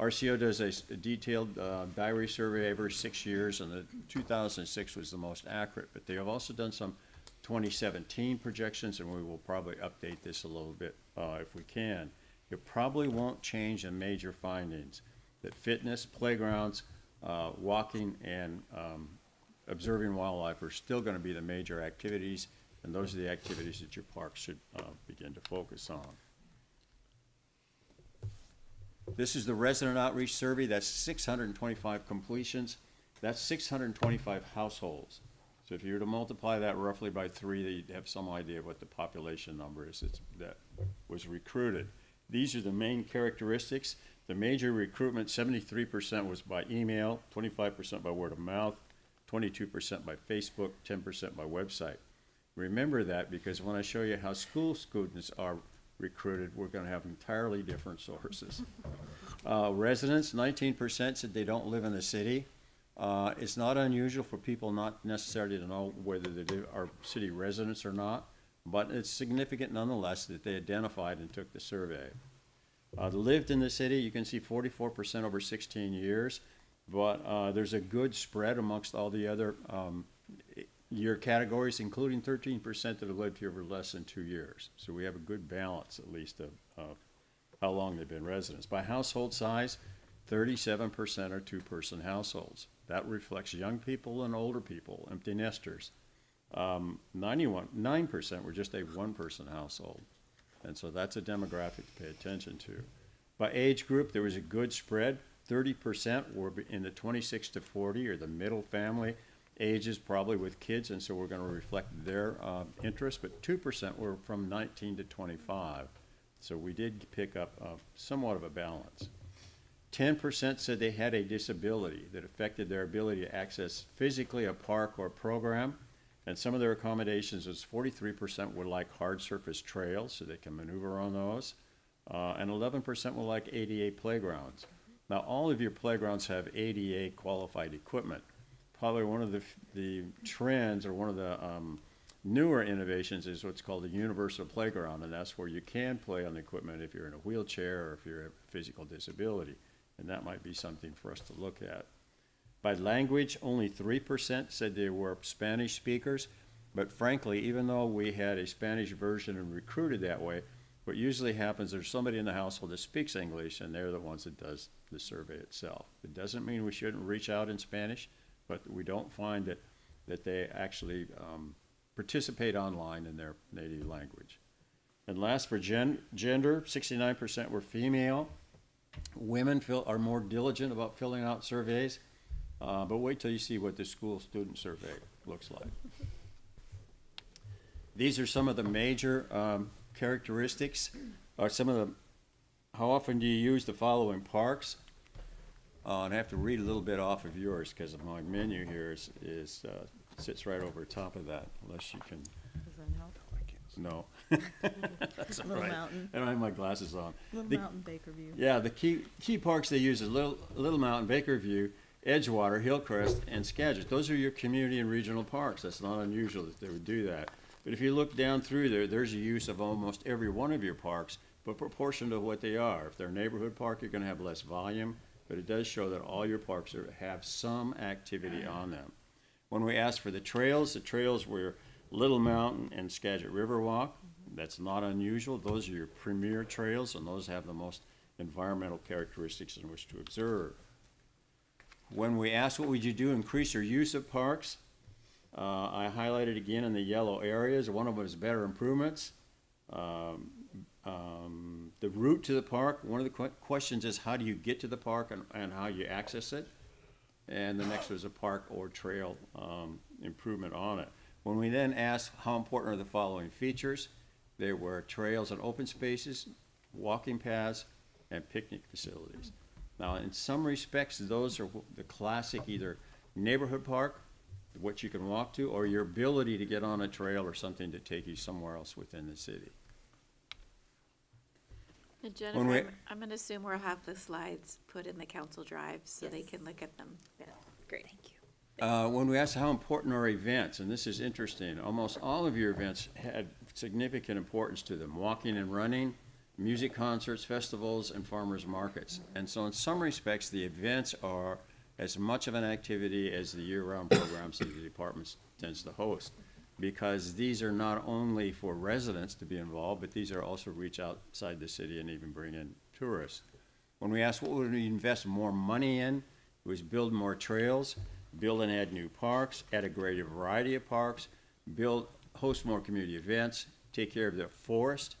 RCO does a detailed, uh, diary survey every six years, and the two thousand and six was the most accurate, but they have also done some twenty seventeen projections, and we will probably update this a little bit, uh, if we can. It probably won't change the major findings, that fitness, playgrounds, uh, walking, and um, observing wildlife are still gonna be the major activities, and those are the activities that your park should uh, begin to focus on. This is the resident outreach survey, that's six hundred and twenty-five completions, that's six hundred and twenty-five households. So if you were to multiply that roughly by three, you'd have some idea of what the population number is that was recruited. These are the main characteristics. The major recruitment, seventy-three percent was by email, twenty-five percent by word of mouth, twenty-two percent by Facebook, ten percent by website. Remember that because when I show you how school students are recruited, we're gonna have entirely different sources. [LAUGHS] Uh, residents, nineteen percent said they don't live in the city. Uh, it's not unusual for people not necessarily to know whether they are city residents or not, but it's significant nonetheless that they identified and took the survey. Uh, lived in the city, you can see forty-four percent over sixteen years, but, uh, there's a good spread amongst all the other, um, year categories, including thirteen percent that have lived here for less than two years. So we have a good balance, at least, of, of how long they've been residents. By household size, thirty-seven percent are two-person households. That reflects young people and older people, empty nesters. Um, ninety-one, nine percent were just a one-person household. And so that's a demographic to pay attention to. By age group, there was a good spread. Thirty percent were in the twenty-six to forty, or the middle family ages, probably with kids, and so we're gonna reflect their, uh, interest, but two percent were from nineteen to twenty-five. So we did pick up, uh, somewhat of a balance. Ten percent said they had a disability that affected their ability to access physically a park or program. And some of their accommodations was forty-three percent would like hard surface trails, so they can maneuver on those. Uh, and eleven percent would like ADA playgrounds. Now, all of your playgrounds have ADA qualified equipment. Probably one of the, the trends or one of the, um, newer innovations is what's called a universal playground, and that's where you can play on the equipment if you're in a wheelchair or if you're a physical disability. And that might be something for us to look at. By language, only three percent said they were Spanish speakers, but frankly, even though we had a Spanish version and recruited that way, what usually happens, there's somebody in the household that speaks English, and they're the ones that does the survey itself. It doesn't mean we shouldn't reach out in Spanish, but we don't find that, that they actually, um, participate online in their native language. And last, for gen- gender, sixty-nine percent were female. Women feel, are more diligent about filling out surveys, uh, but wait till you see what the school student survey looks like. These are some of the major, um, characteristics, or some of the, how often do you use the following parks? Uh, and I have to read a little bit off of yours, because my menu here is, is, uh, sits right over top of that, unless you can, Does that help? no. [LAUGHS] [LAUGHS] That's all Little right. Mountain. I don't have my glasses on. Little The- Mountain Baker View. Yeah, the key, key parks they use is Little, Little Mountain, Baker View, Edgewater, Hillcrest, and Skagit. Those are your community and regional parks. That's not unusual that they would do that. But if you look down through there, there's a use of almost every one of your parks, but proportion to what they are. If they're a neighborhood park, you're gonna have less volume, but it does show that all your parks are, have some activity on them. When we asked for the trails, the trails were Little Mountain and Skagit Riverwalk. That's not unusual. Those are your premier trails, and those have the most environmental characteristics in which to observe. When we asked what would you do to increase your use of parks, uh, I highlighted again in the yellow areas. One of them is better improvements. Um, um, the route to the park, one of the que- questions is how do you get to the park and, and how you access it? And the next was a park or trail um, improvement on it. When we then asked how important are the following features, there were trails and open spaces, walking paths, and picnic facilities. Now, in some respects, those are the classic either neighborhood park, what you can walk to, or your ability to get on a trail or something to take you somewhere else within the city. And Jennifer, we- I'm, I'm gonna assume we'll have the slides put in the council drive so they can look at them. Yeah, great. Thank you. Uh, when we asked how important are events, and this is interesting, almost all of your events had significant importance to them, walking and running, music concerts, festivals, and farmers markets. And so in some respects, the events are as much of an activity as the year-round programs that the department tends to host. Because these are not only for residents to be involved, but these are also reach outside the city and even bring in tourists. When we asked what would we invest more money in, it was build more trails, build and add new parks, add a greater variety of parks, build, host more community events, take care of the forest,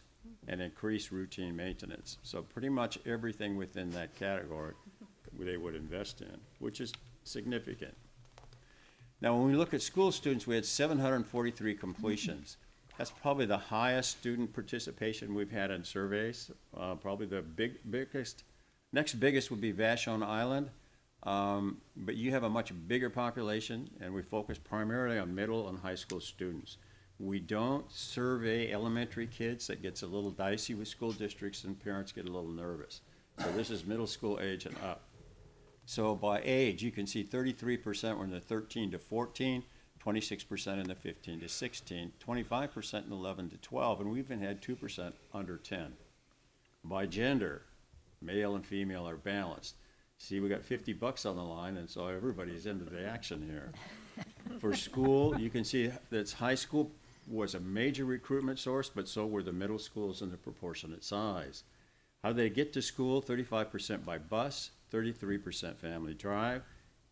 and increase routine maintenance. So pretty much everything within that category they would invest in, which is significant. Now, when we look at school students, we had seven hundred and forty-three completions. That's probably the highest student participation we've had in surveys. Uh, probably the big, biggest, next biggest would be Vashon Island. Um, but you have a much bigger population, and we focus primarily on middle and high school students. We don't survey elementary kids. That gets a little dicey with school districts, and parents get a little nervous. So this is middle school age and up. So by age, you can see thirty-three percent were in the thirteen to 14, 26 percent in the fifteen to 16, 25 percent in eleven to twelve, and we even had two percent under ten. By gender, male and female are balanced. See, we got fifty bucks on the line, and so everybody's into the action here. [LAUGHS] For school, you can see that high school was a major recruitment source, but so were the middle schools in the proportionate size. How they get to school, thirty-five percent by bus, thirty-three percent family drive,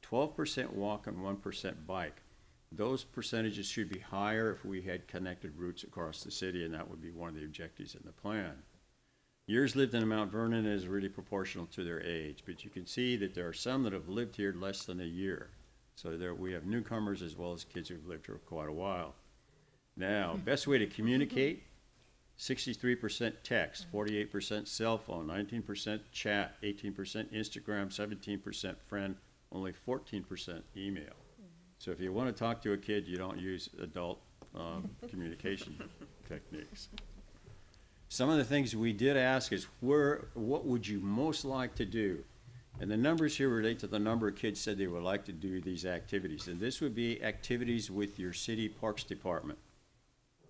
twelve percent walk, and one percent bike. Those percentages should be higher if we had connected routes across the city, and that would be one of the objectives in the plan. Years lived in Mount Vernon is really proportional to their age, but you can see that there are some that have lived here less than a year. So there, we have newcomers as well as kids who've lived here quite a while. Now, best way to communicate, sixty-three percent text, forty-eight percent cell phone, nineteen percent chat, eighteen percent Instagram, seventeen percent friend, only fourteen percent email. So if you want to talk to a kid, you don't use adult, um, communication [LAUGHS] techniques. Some of the things we did ask is where, what would you most like to do? And the numbers here relate to the number of kids said they would like to do these activities. And this would be activities with your city parks department.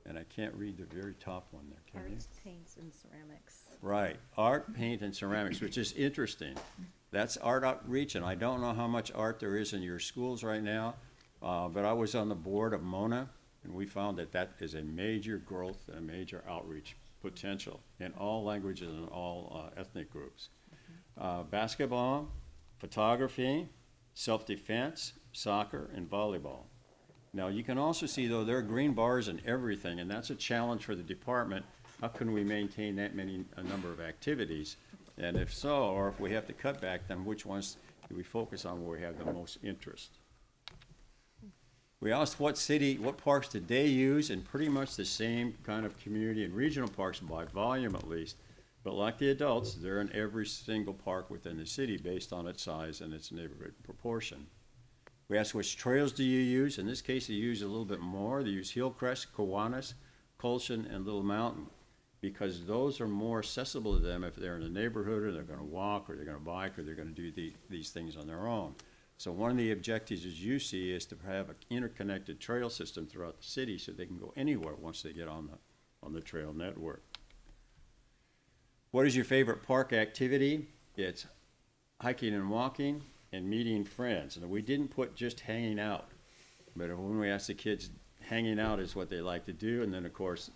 And I can't read the very top one there, can you? Arts, paints, and ceramics. Right, art, paint, and ceramics, which is interesting. That's art outreach, and I don't know how much art there is in your schools right now, uh, but I was on the board of Mona, and we found that that is a major growth and a major outreach potential in all languages and all uh, ethnic groups. Uh, basketball, photography, self-defense, soccer, and volleyball. Now, you can also see, though, there are green bars in everything, and that's a challenge for the department. How can we maintain that many, a number of activities? And if so, or if we have to cut back, then which ones do we focus on where we have the most interest? We asked what city, what parks did they use, and pretty much the same kind of community and regional parks by volume at least. But like the adults, they're in every single park within the city based on its size and its neighborhood proportion. We asked which trails do you use? In this case, they use a little bit more. They use Hillcrest, Kiwanis, Kulshan, and Little Mountain because those are more accessible to them if they're in the neighborhood or they're going to walk or they're going to bike or they're going to do the, these things on their own. So one of the objectives, as you see, is to have an interconnected trail system throughout the city so they can go anywhere once they get on the, on the trail network. What is your favorite park activity? It's hiking and walking and meeting friends. And we didn't put just hanging out, but when we asked the kids, hanging out is what they like to do. And then, of course,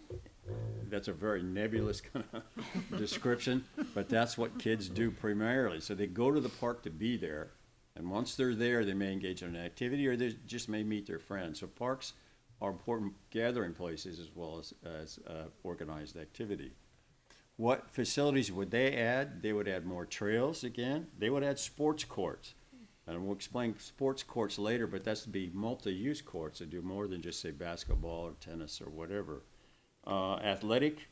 that's a very nebulous [LAUGHS] kind of description, but that's what kids do primarily. So they go to the park to be there, and once they're there, they may engage in an activity or they just may meet their friends. So parks are important gathering places as well as, as uh, organized activity. What facilities would they add? They would add more trails again. They would add sports courts. And we'll explain sports courts later, but that's to be multi-use courts that do more than just say basketball or tennis or whatever. Uh, athletic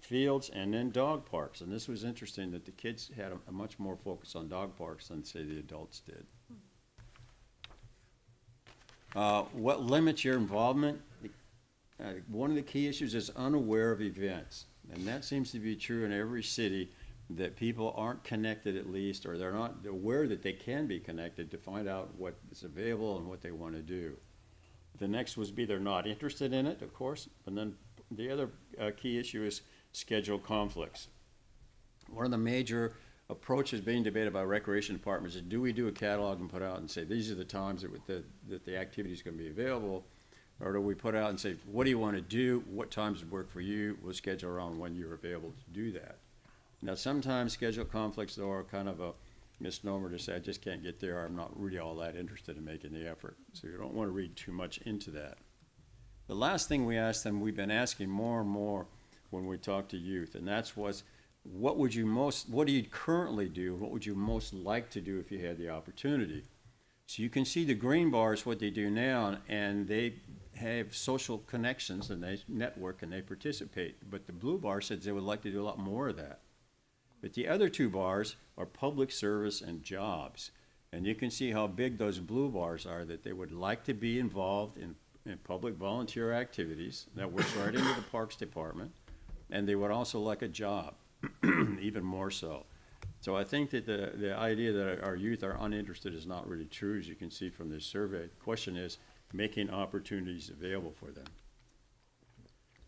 fields and then dog parks. And this was interesting that the kids had a, a much more focus on dog parks than say the adults did. Uh, what limits your involvement? Uh, one of the key issues is unaware of events. And that seems to be true in every city that people aren't connected at least, or they're not aware that they can be connected to find out what is available and what they want to do. The next was be they're not interested in it, of course, and then the other uh, key issue is schedule conflicts. One of the major approaches being debated by recreation departments is do we do a catalog and put out and say these are the times that, the, that the activity is going to be available, Or do we put out and say, what do you want to do? What times would work for you? We'll schedule around when you're available to do that. Now, sometimes schedule conflicts though are kind of a misnomer to say, I just can't get there. I'm not really all that interested in making the effort. So you don't want to read too much into that. The last thing we asked them, we've been asking more and more when we talk to youth, and that's was, what would you most, what do you currently do? What would you most like to do if you had the opportunity? So you can see the green bars, what they do now, and they have social connections and they network and they participate. But the blue bar says they would like to do a lot more of that. But the other two bars are public service and jobs. And you can see how big those blue bars are, that they would like to be involved in, in public volunteer activities. That works right into the Parks Department. And they would also like a job, [CLEARS THROAT] even more so. So I think that the, the idea that our youth are uninterested is not really true, as you can see from this survey. The question is making opportunities available for them.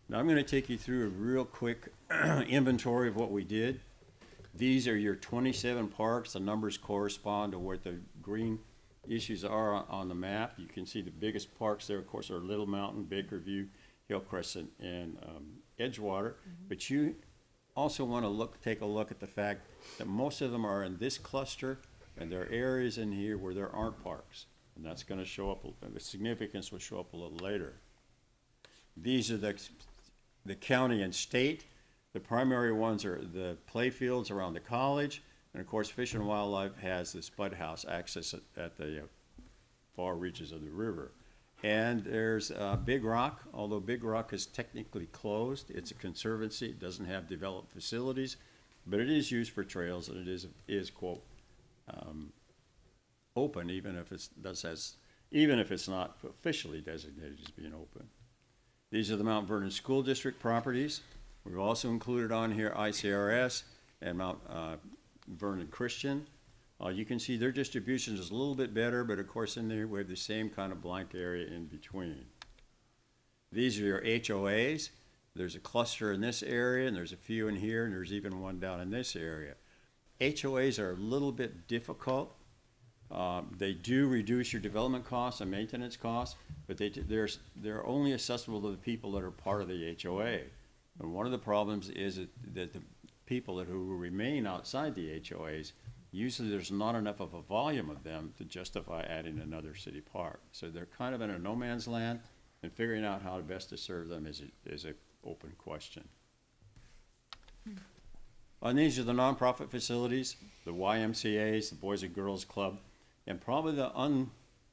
Now I'm going to take you through a real quick [CLEARS THROAT] inventory of what we did. These are your 27 parks. The numbers correspond to what the green issues are on, the map. You can see the biggest parks there, of course, are Little Mountain, Baker View, Hillcrest, and um, Edgewater. But you also want to look, take a look at the fact that most of them are in this cluster, and there are areas in here where there aren't parks. And that's going to show up, the significance will show up a little later. These are the, the county and state. The primary ones are the playfields around the college, and of course, Fish and Wildlife has the Spud House access at, the uh, far reaches of the river. And there's uh, Big Rock, although Big Rock is technically closed, it's a conservancy, it doesn't have developed facilities, but it is used for trails and it is, is quote, um, open, even if it's, does has, even if it's not officially designated as being open. These are the Mount Vernon School District properties. We've also included on here ICRS and Mount uh, Vernon Christian. Uh, you can see their distribution is a little bit better, but of course in there we have the same kind of blank area in between. These are your HOAs. There's a cluster in this area, and there's a few in here, and there's even one down in this area. HOAs are a little bit difficult. Um, they do reduce your development costs and maintenance costs, but they, they're, they're only accessible to the people that are part of the HOA. And one of the problems is that, the people that who remain outside the HOAs, usually there's not enough of a volume of them to justify adding another city park. So they're kind of in a no man's land, and figuring out how best to serve them is a, is a open question. And these are the nonprofit facilities, the YMCA's, the Boys and Girls Club, and probably the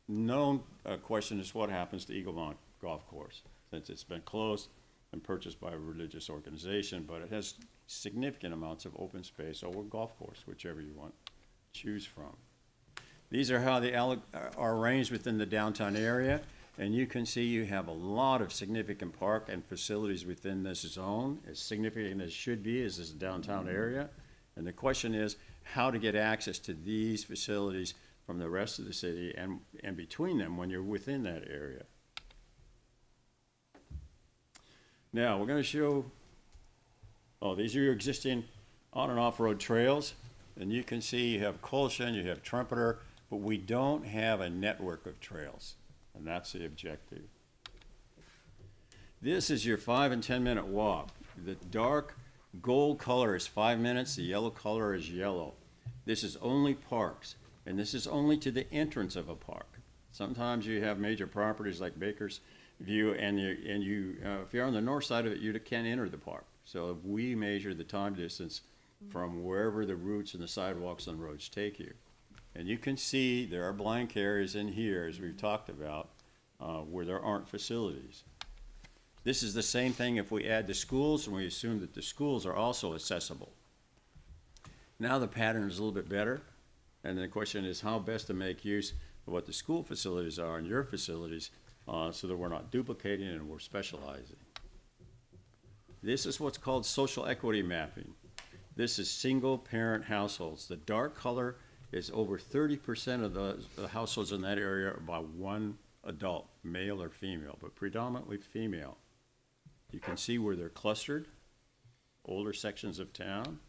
unknown uh, question is what happens to Eaglemont Golf Course, since it's been closed and purchased by a religious organization, but it has significant amounts of open space or golf course, whichever you want to choose from. These are how they are arranged within the downtown area, and you can see you have a lot of significant park and facilities within this zone, as significant as should be as this downtown area. And the question is how to get access to these facilities from the rest of the city and, and between them when you're within that area. Now, we're going to show, oh, these are your existing on and off-road trails. And you can see you have Kulshan, you have Trumpeter, but we don't have a network of trails. And that's the objective. This is your five and 10 minute walk. The dark gold color is five minutes, the yellow color is yellow. This is only parks, and this is only to the entrance of a park. Sometimes you have major properties like Baker's View, and you, and you uh, if you're on the north side of it, you can't enter the park. So if we measure the time distance from wherever the routes and the sidewalks and roads take you. And you can see there are blank areas in here, as we've talked about, uh, where there aren't facilities. This is the same thing if we add the schools and we assume that the schools are also accessible. Now the pattern is a little bit better, and the question is how best to make use of what the school facilities are and your facilities uh, so that we're not duplicating and we're specializing. This is what's called social equity mapping. This is single parent households. The dark color is over 30% of the, the households in that area are by one adult, male or female, but predominantly female. You can see where they're clustered, older sections of town.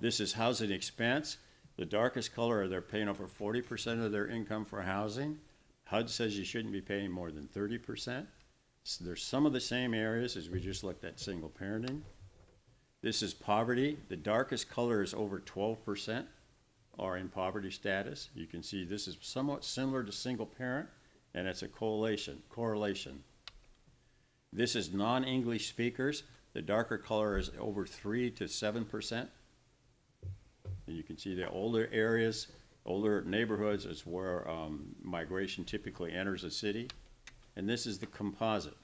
This is housing expense. The darkest color, are they're paying over 40% of their income for housing. HUD says you shouldn't be paying more than thirty percent. There's some of the same areas as we just looked at single parenting. This is poverty. The darkest color is over twelve percent are in poverty status. You can see this is somewhat similar to single parent, and it's a correlation, correlation. This is non-English speakers. The darker color is over three to seven percent. And you can see the older areas, older neighborhoods is where um, migration typically enters a city. And this is the composite.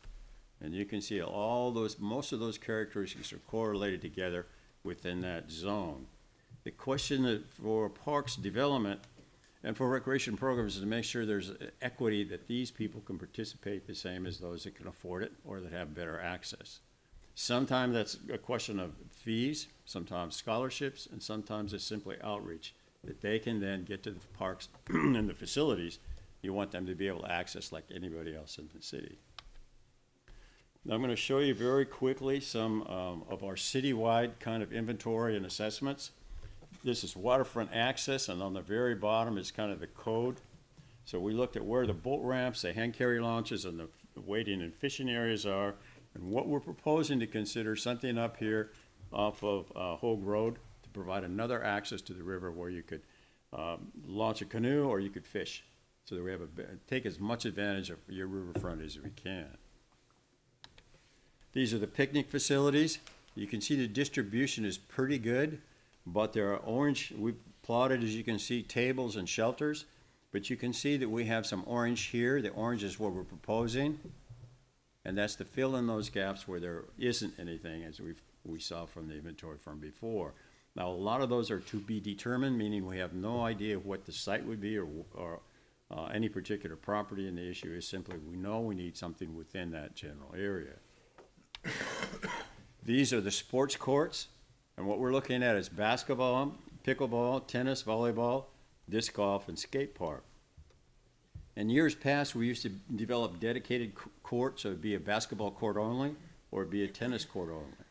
And you can see all those, most of those characteristics are correlated together within that zone. The question for parks development and for recreation programs is to make sure there's equity that these people can participate the same as those that can afford it or that have better access. Sometimes that's a question of fees, sometimes scholarships, and sometimes it's simply outreach that they can then get to the parks [CLEARS THROAT] and the facilities. You want them to be able to access like anybody else in the city. Now I'm going to show you very quickly some um, of our citywide kind of inventory and assessments. This is waterfront access, and on the very bottom is kind of the code. So we looked at where the boat ramps, the hand carry launches, and the waiting and fishing areas are. And what we're proposing to consider something up here off of uh, Hoag Road provide another access to the river where you could um, launch a canoe or you could fish. So that we have a, take as much advantage of your riverfront as we can. These are the picnic facilities. You can see the distribution is pretty good, but there are orange, we plotted, as you can see, tables and shelters. But you can see that we have some orange here. The orange is what we're proposing. And that's to fill in those gaps where there isn't anything, as we we saw from the inventory from before. Now, a lot of those are to be determined, meaning we have no idea what the site would be or, or uh, any particular property, and the issue is simply we know we need something within that general area. These are the sports courts, and what we're looking at is basketball, pickleball, tennis, volleyball, disc golf, and skate park. In years past, we used to develop dedicated courts, so it'd be a basketball court only, or it'd be a tennis court only.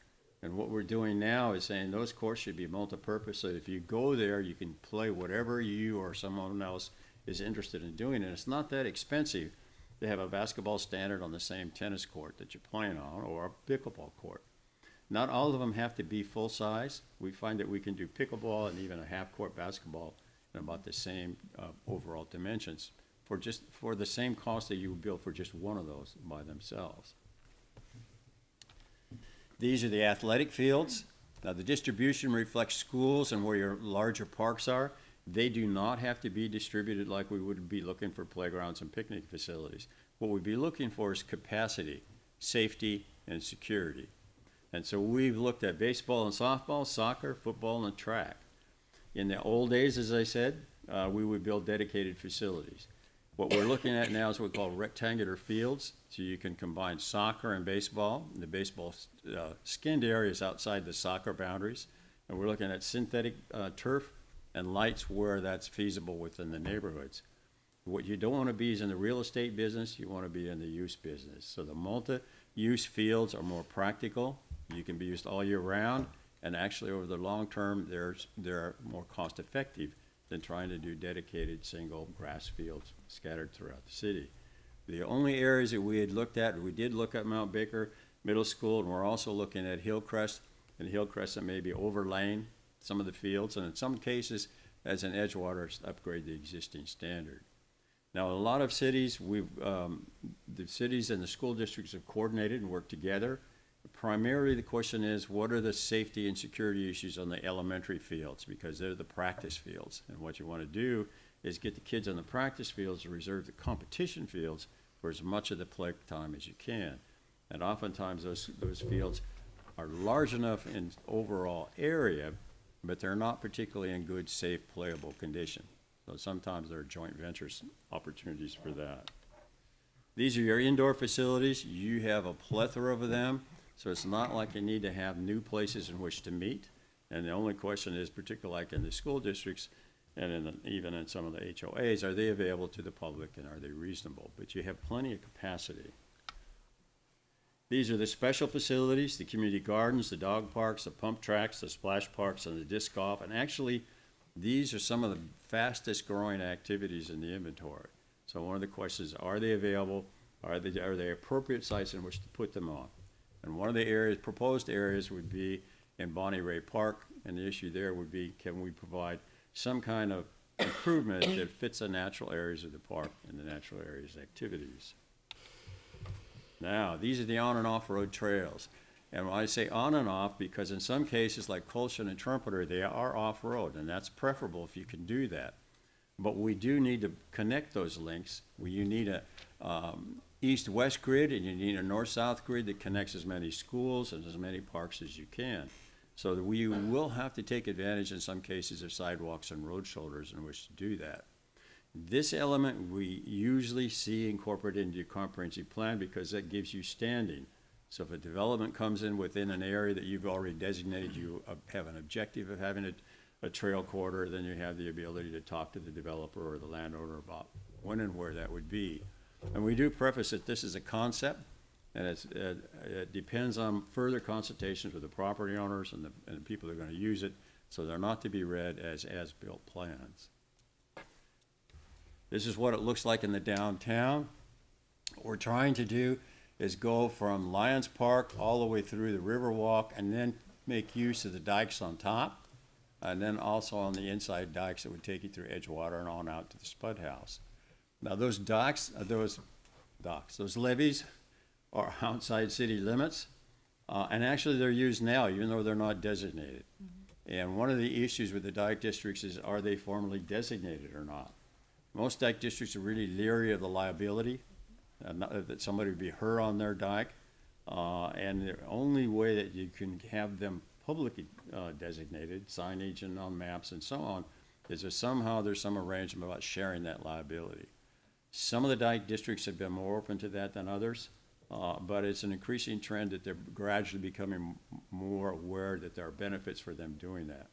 And what we're doing now is saying those courts should be multi-purpose, so if you go there, you can play whatever you or someone else is interested in doing. And it's not that expensive to have a basketball standard on the same tennis court that you're playing on, or a pickleball court. Not all of them have to be full size. We find that we can do pickleball and even a half-court basketball in about the same uh, overall dimensions for just for the same cost that you would bill for just one of those by themselves. These are the athletic fields. Now the distribution reflects schools and where your larger parks are. They do not have to be distributed like we would be looking for playgrounds and picnic facilities. What we'd be looking for is capacity, safety, and security. And so we've looked at baseball and softball, soccer, football, and track. In the old days, as I said, uh, we would build dedicated facilities. What we're looking at now is what we call rectangular fields. So you can combine soccer and baseball. The baseball uh, skinned areas outside the soccer boundaries. And we're looking at synthetic uh, turf and lights where that's feasible within the neighborhoods. What you don't want to be is in the real estate business, you want to be in the use business. So the multi-use fields are more practical. You can be used all year round, and actually over the long term, they're, they're more cost effective than trying to do dedicated single grass fields scattered throughout the city. The only areas that we had looked at, we did look at Mount Baker Middle School, and we're also looking at Hillcrest, and Hillcrest that may be overlaying some of the fields, and in some cases, as an Edgewater, upgrade the existing standard. Now, a lot of cities, we've, um, the cities and the school districts have coordinated and worked together Primarily, the question is, what are the safety and security issues on the elementary fields? Because they're the practice fields. And what you want to do is get the kids on the practice fields to reserve the competition fields for as much of the play time as you can. And oftentimes, those, those fields are large enough in overall area, but they're not particularly in good, safe, playable condition. So sometimes there are joint ventures opportunities for that. These are your indoor facilities. You have a plethora of them. So it's not like you need to have new places in which to meet. And the only question is, particularly like in the school districts and in the, even in some of the HOAs, are they available to the public and are they reasonable? But you have plenty of capacity. These are the special facilities, the community gardens, the dog parks, the pump tracks, the splash parks, and the disc golf. And actually, these are some of the fastest growing activities in the inventory. So one of the questions, are they available? Are they, are they appropriate sites in which to put them on? And one of the areas, proposed areas would be in Bonnie Ray Park, and the issue there would be, can we provide some kind of improvement that fits the natural areas of the park and the natural areas activities? Now, these are the on and off road trails. And when I say on and off, because in some cases like Kulshan and Trumpeter, they are off-road, and that's preferable if you can do that. But we do need to connect those links. We, you need a, um, east-west grid, and you need a north-south grid that connects as many schools and as many parks as you can. So we will have to take advantage in some cases of sidewalks and road shoulders in which to do that. This element we usually see incorporated into your comprehensive plan because that gives you standing. So if a development comes in within an area that you've already designated, you have an objective of having a, a trail corridor, then you have the ability to talk to the developer or the landowner about when and where that would be. And we do preface that this is a concept, and it, uh, it depends on further consultations with the property owners and the, and the people that are gonna use it, so they're not to be read as as-built plans. This is what it looks like in the downtown. What we're trying to do is go from Lions Park all the way through the Riverwalk and then make use of the dikes on top. And then also on the inside dikes that would take you through Edgewater and on out to the Spud House. Now, those docks, uh, those docks, those levees are outside city limits. Uh, and actually, they're used now, even though they're not designated. And one of the issues with the dike districts is, are they formally designated or not? Most dike districts are really leery of the liability, uh, not- that somebody would be hurt on their dike. Uh, and the only way that you can have them publicly, uh, designated, signage and on maps and so on, is if somehow there's some arrangement about sharing that liability. Some of the dike districts have been more open to that than others, uh, but it's an increasing trend that they're gradually becoming more aware that there are benefits for them doing that.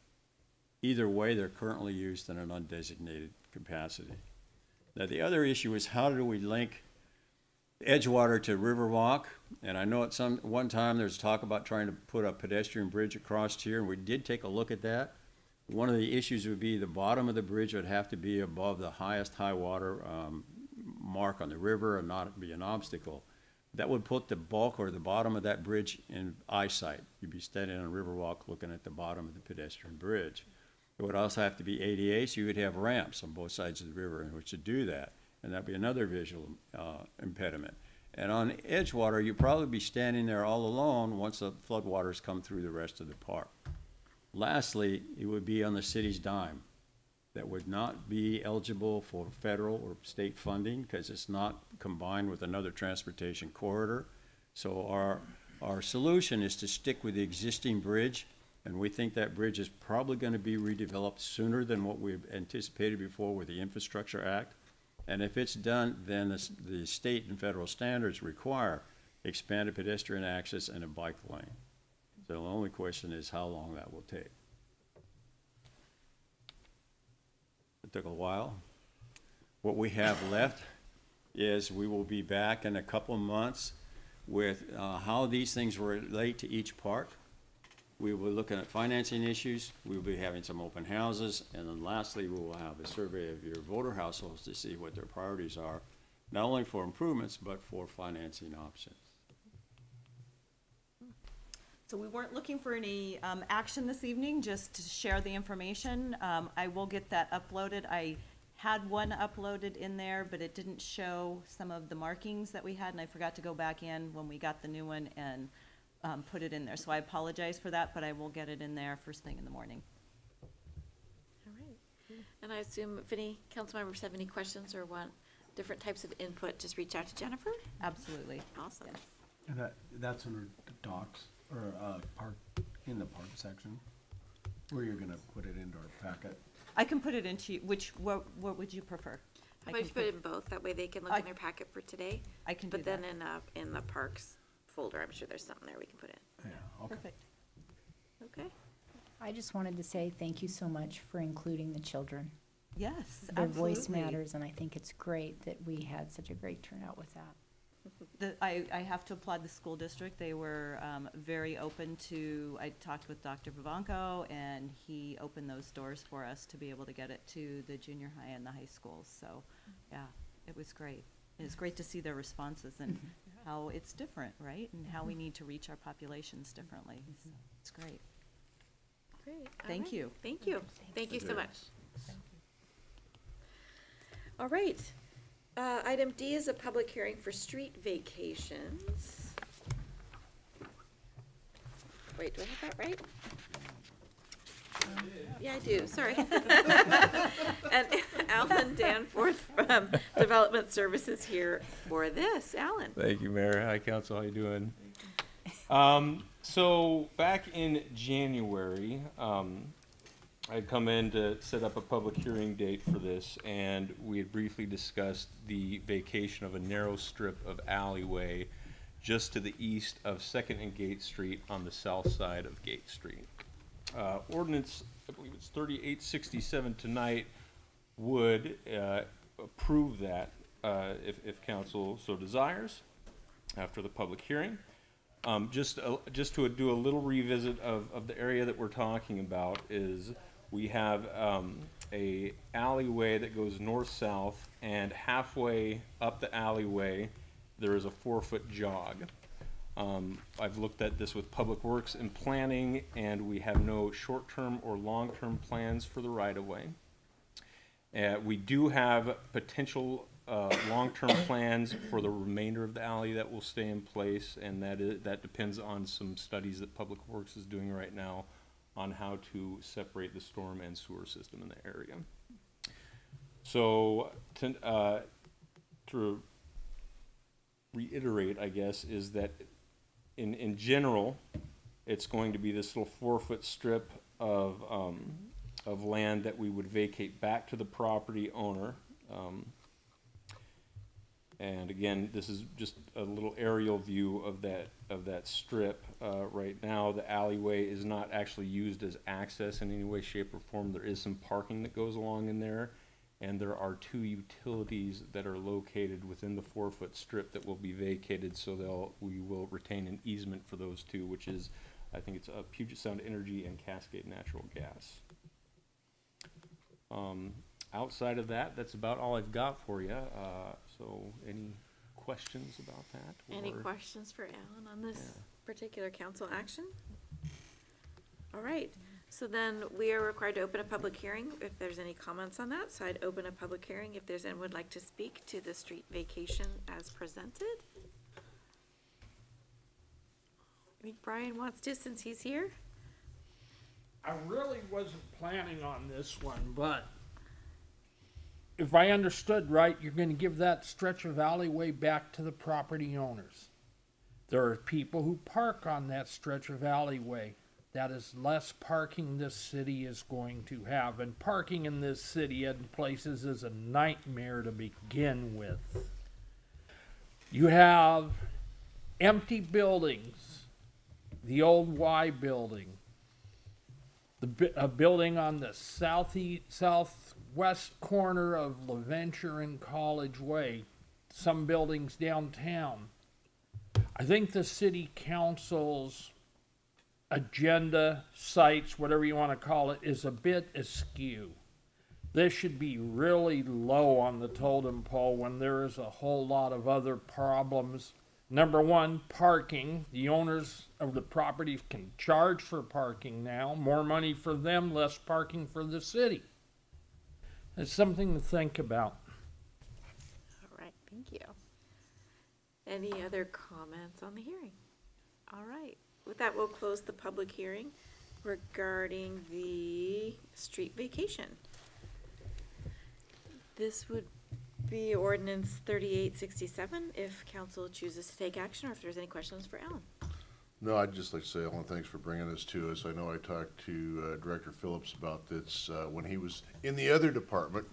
Either way, they're currently used in an undesignated capacity. Now, the other issue is how do we link Edgewater to Riverwalk? And I know at some, one time there's talk about trying to put a pedestrian bridge across here, and we did take a look at that. One of the issues would be the bottom of the bridge would have to be above the highest high water, um, mark on the river and not be an obstacle. That would put the bulk or the bottom of that bridge in eyesight. You'd be standing on a Riverwalk looking at the bottom of the pedestrian bridge. It would also have to be ADA, so you would have ramps on both sides of the river in which to do that, and that'd be another visual uh, impediment. And on Edgewater, you'd probably be standing there all alone once the floodwaters come through the rest of the park. Lastly, it would be on the city's dime. That would not be eligible for federal or state funding because it's not combined with another transportation corridor. So our, our solution is to stick with the existing bridge, and we think that bridge is probably going to be redeveloped sooner than what we've anticipated before with the Infrastructure Act. And if it's done, then the, the state and federal standards require expanded pedestrian access and a bike lane. So the only question is how long that will take. It took a while. What we have left is we will be back in a couple of months with uh, how these things relate to each park. We will be looking at financing issues, we will be having some open houses, and then lastly, we will have a survey of your voter households to see what their priorities are, not only for improvements, but for financing options. So we weren't looking for any um, action this evening, just to share the information. Um, I will get that uploaded. I had one uploaded in there, but it didn't show some of the markings that we had, and I forgot to go back in when we got the new one and um, put it in there. So I apologize for that, but I will get it in there first thing in the morning. All right. And I assume if any council members have any questions or want different types of input, just reach out to Jennifer. Absolutely. Awesome. Yes. And that, that's under the docks, or, uh, park, in the park section, where you're gonna put it into our packet. I can put it into, you- which, what, what would you prefer? I How about if you put it in both? That way they can look I- in their packet for today. I can do But that. then in, uh, in the parks folder, I'm sure there's something there we can put in. Yeah, okay. Perfect. Okay. I just wanted to say thank you so much for including the children. Yes, Their voice matters, and I think it's great that we had such a great turnout with that. The, I, I have to applaud the school district. They were um, very open to, I talked with Dr. Vivanco, and he opened those doors for us to be able to get it to the junior high and the high schools. So, yeah, it was great. It's great to see their responses and how it's different, right? And how we need to reach our populations differently. So It's great. Great. Thank right. you. Thank you. Thank you so much. All right. Uh, item D is a public hearing for street vacations. Wait, do I have that right? Yeah, I do, sorry. [LAUGHS] And Alan Danforth from Development Services here for this. Alan? Thank you, Mayor. Hi, Council. How you doing? Um, so back in January, um, I'd come in to set up a public hearing date for this, and we had briefly discussed the vacation of a narrow strip of alleyway just to the east of Second and Gate Street on the south side of Gate Street. Uh, ordinance, I believe it's thirty-eight sixty-seven tonight, would, uh, approve that, uh, if, if council so desires, after the public hearing. Um, just, a- just to do a little revisit of, of the area that we're talking about is, we have, um, a alleyway that goes north-south, and halfway up the alleyway, there is a four-foot jog. Um, I've looked at this with Public Works and Planning, and we have no short-term or long-term plans for the right-of-way. Uh, we do have potential, uh, long-term plans for the remainder of the alley that will stay in place, and that is, that depends on some studies that Public Works is doing right now on how to separate the storm and sewer system in the area. So, to, uh, to reiterate, I guess, is that in, in general, it's going to be this little four-foot strip of, um, of land that we would vacate back to the property owner. Um, and again, this is just a little aerial view of that, of that strip. Uh, right now, the alleyway is not actually used as access in any way, shape, or form. There is some parking that goes along in there. And there are two utilities that are located within the four-foot strip that will be vacated, so they'll, we will retain an easement for those two, which is, I think it's uh, Puget Sound Energy and Cascade Natural Gas. Um, outside of that, that's about all I've got for you. Uh, so any questions about that? Any questions for Alan on this Yeah. Particular council action? All right, so then we are required to open a public hearing if there's any comments on that. So I'd open a public hearing if there's anyone would like to speak to the street vacation as presented. I think Brian wants to since he's here. I really wasn't planning on this one, but if I understood right, you're gonna give that stretch of alleyway back to the property owners. There are people who park on that stretch of alleyway. That is less parking this city is going to have, and parking in this city and places is a nightmare to begin with. You have empty buildings, the old Y building, the a building on the southeast, southwest corner of LaVenture and College Way, some buildings downtown. I think the city council's agenda, sites, whatever you want to call it, is a bit askew. This should be really low on the totem pole when there is a whole lot of other problems. Number one, parking. The owners of the properties can charge for parking now. More money for them, less parking for the city. It's something to think about. All right, thank you. Any other comments on the hearing? All right, with that, we'll close the public hearing regarding the street vacation. This would be ordinance thirty-eight sixty-seven if council chooses to take action, or if there's any questions for Alan. No, I'd just like to say, Alan, thanks for bringing this to us. I know I talked to uh, Director Phillips about this uh, when he was in the other department.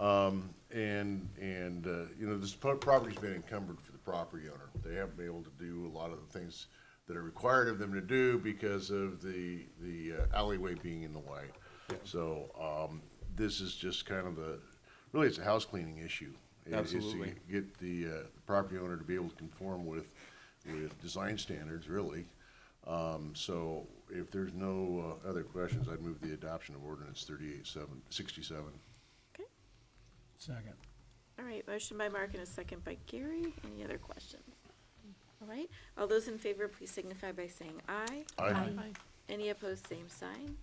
Um, And, and, uh, you know, this property's been encumbered for property owner. They haven't been able to do a lot of the things that are required of them to do because of the, the uh, alleyway being in the way. So um, this is just kind of the, really, it's a house cleaning issue. It- it's to Absolutely. Get the uh, property owner to be able to conform with, with design standards, really. Um, So if there's no uh, other questions, I'd move the adoption of ordinance thirty-eight seven, sixty-seven. Second. All right, motion by Mark and a second by Gary. Any other questions? All right, all those in favor, please signify by saying aye. Aye. Aye. Aye. Any opposed, same sign.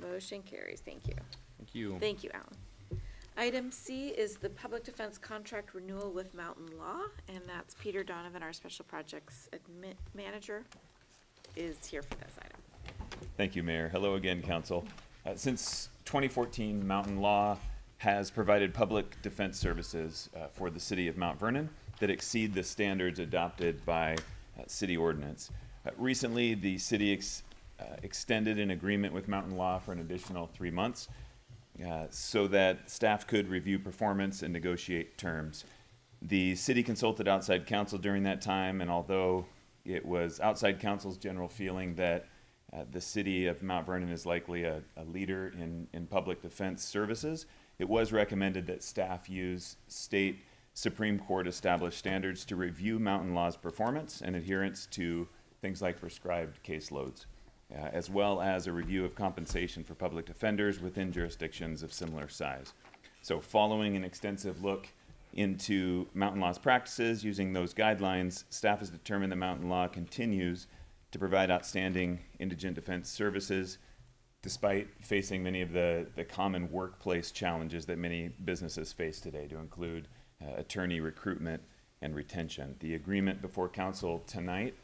Motion carries. Thank you. Thank you. Thank you, Alan. Item C is the public defense contract renewal with Mountain Law, and that's Peter Donovan, our special projects admit, manager, is here for this item. Thank you, Mayor. Hello again, Council. Uh, Since 2014, Mountain Law has provided public defense services uh, for the city of Mount Vernon that exceed the standards adopted by uh, city ordinance. Uh, Recently, the city ex- uh, extended an agreement with Mountain Law for an additional three months uh, so that staff could review performance and negotiate terms. The city consulted outside counsel during that time, and although it was outside counsel's general feeling that uh, the city of Mount Vernon is likely a, a leader in, in public defense services, it was recommended that staff use state Supreme Court established standards to review Mountain Law's performance and adherence to things like prescribed caseloads, uh, as well as a review of compensation for public defenders within jurisdictions of similar size. So, following an extensive look into Mountain Law's practices using those guidelines, staff has determined that Mountain Law continues to provide outstanding indigent defense services despite facing many of the, the common workplace challenges that many businesses face today, to include uh, attorney recruitment and retention. The agreement before council tonight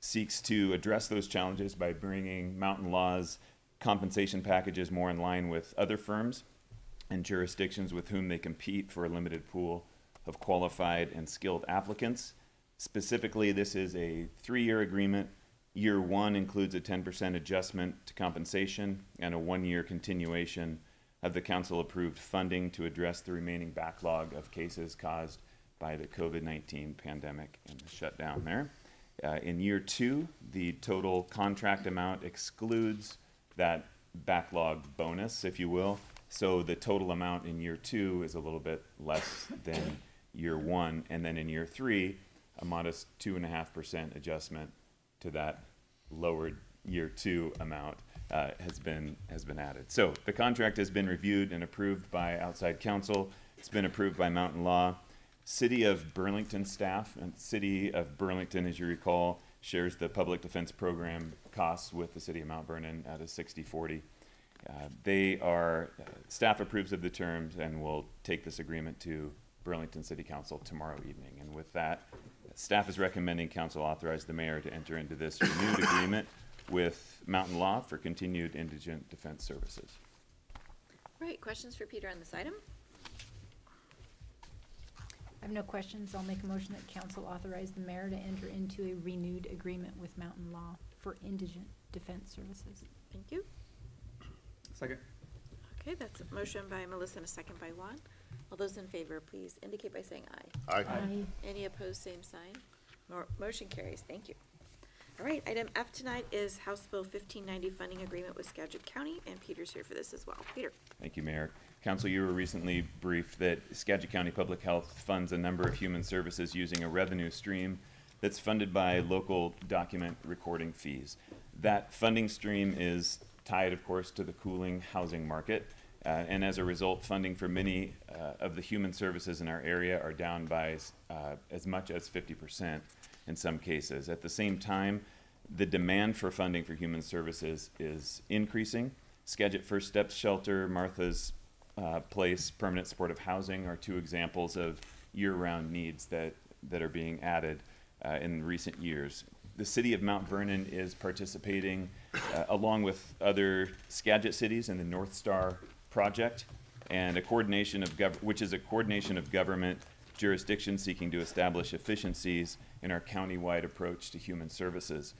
seeks to address those challenges by bringing Mountain Law's compensation packages more in line with other firms and jurisdictions with whom they compete for a limited pool of qualified and skilled applicants. Specifically, this is a three-year agreement. Year one includes a ten percent adjustment to compensation and a one-year continuation of the council-approved funding to address the remaining backlog of cases caused by the COVID-19 pandemic and the shutdown there. Uh, in year two, the total contract amount excludes that backlog bonus, if you will. So the total amount in year two is a little bit less than year one. And then in year three, a modest two and a half percent adjustment to that lowered year two amount uh, has been has been added. So the contract has been reviewed and approved by outside counsel. It's been approved by Mountain Law. City of Burlington staff and City of Burlington, as you recall, shares the public defense program costs with the City of Mount Vernon at a 60-40. Uh, they are uh, staff approves of the terms and will take this agreement to Burlington City Council tomorrow evening. And with that, staff is recommending council authorize the mayor to enter into this renewed agreement with Mountain Law for continued indigent defense services. All right, questions for Peter on this item? I have no questions. I'll make a motion that council authorize the mayor to enter into a renewed agreement with Mountain Law for indigent defense services. Thank you. Second. Okay, that's a motion by Melissa and a second by Juan. All those in favor, please indicate by saying aye. Aye. Any opposed, same sign. Mo- Motion carries. Thank you. All right, item F tonight is House Bill fifteen ninety funding agreement with Skagit County, and Peter's here for this as well. Peter? Thank you, Mayor. Council, you were recently briefed that Skagit County Public Health funds a number of human services using a revenue stream that's funded by local document recording fees. That funding stream is tied, of course, to the cooling housing market. Uh, and as a result, funding for many uh, of the human services in our area are down by uh, as much as 50% in some cases. At the same time, the demand for funding for human services is increasing. Skagit First Steps Shelter, Martha's uh, Place, Permanent Supportive Housing are two examples of year-round needs that, that are being added uh, in recent years. The city of Mount Vernon is participating uh, along with other Skagit cities in the North Star project and a coordination of gov- which is a coordination of government jurisdictions seeking to establish efficiencies in our countywide approach to human services.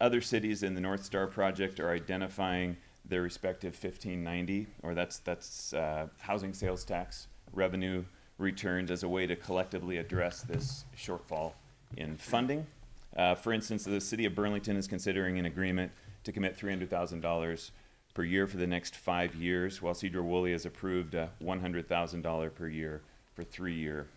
Other cities in the North Star project are identifying their respective 1590, or that's that's uh, housing sales tax revenue returns as a way to collectively address this shortfall in funding. Uh, for instance, the city of Burlington is considering an agreement to commit $300,000 per year for the next five years, while Sedro-Woolley has approved a $100,000 per year for three-year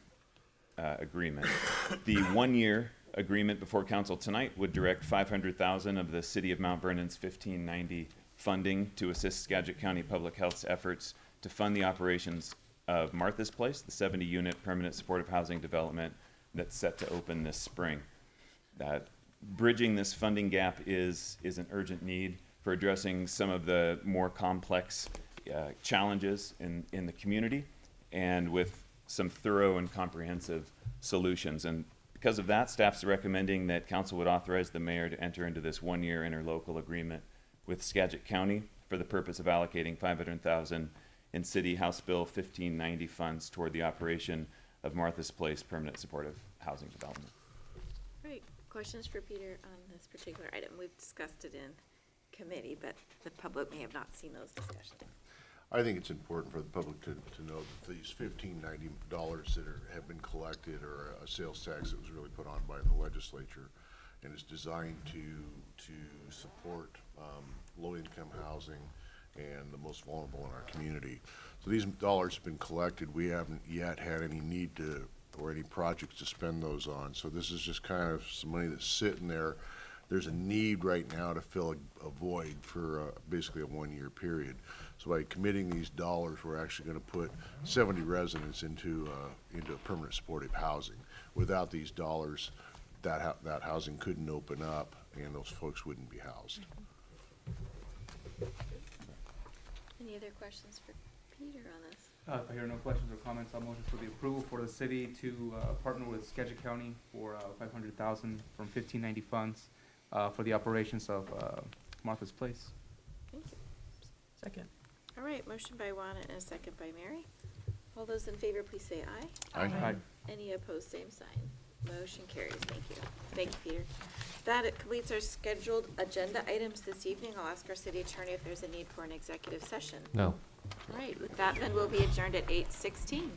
uh, agreement. [COUGHS] The one-year agreement before council tonight would direct 500,000 dollars of the city of Mount Vernon's 1590 funding to assist Skagit County Public Health's efforts to fund the operations of Martha's Place, the seventy-unit permanent supportive housing development that's set to open this spring. That bridging this funding gap is, is an urgent need for addressing some of the more complex uh, challenges in, in the community and with some thorough and comprehensive solutions. And because of that, staff's recommending that council would authorize the mayor to enter into this one-year interlocal agreement with Skagit County for the purpose of allocating five hundred thousand in City House Bill fifteen ninety funds toward the operation of Martha's Place Permanent Supportive Housing Development. Great. Questions for Peter on this particular item? We've discussed it in committee, but the public may have not seen those discussions. I think it's important for the public to, to know that these fifteen ninety dollars that are, have been collected are a sales tax that was really put on by the legislature and is designed to, to support, um, low-income housing and the most vulnerable in our community. So these dollars have been collected. We haven't yet had any need to, or any projects to spend those on. So this is just kind of some money that's sitting there. There's a need right now to fill a, a void for, uh, basically a one-year period. So by committing these dollars, we're actually gonna put seventy residents into, uh, into permanent supportive housing. Without these dollars, that hou- that housing couldn't open up and those folks wouldn't be housed. Any other questions for Peter on this? Uh, if I hear no questions or comments, I'll motion for the approval for the city to, uh, partner with Skagit County for, uh, five hundred thousand from fifteen ninety funds, uh, for the operations of, uh, Martha's Place. Thank you. Second. All right, motion by Juan and a second by Mary. All those in favor, please say aye. Aye. Aye. Any opposed, same sign. Motion carries. Thank you. Thank you, Peter. That it completes our scheduled agenda items this evening. I'll ask our city attorney if there's a need for an executive session. No. All right, with that, then we'll be adjourned at eight sixteen.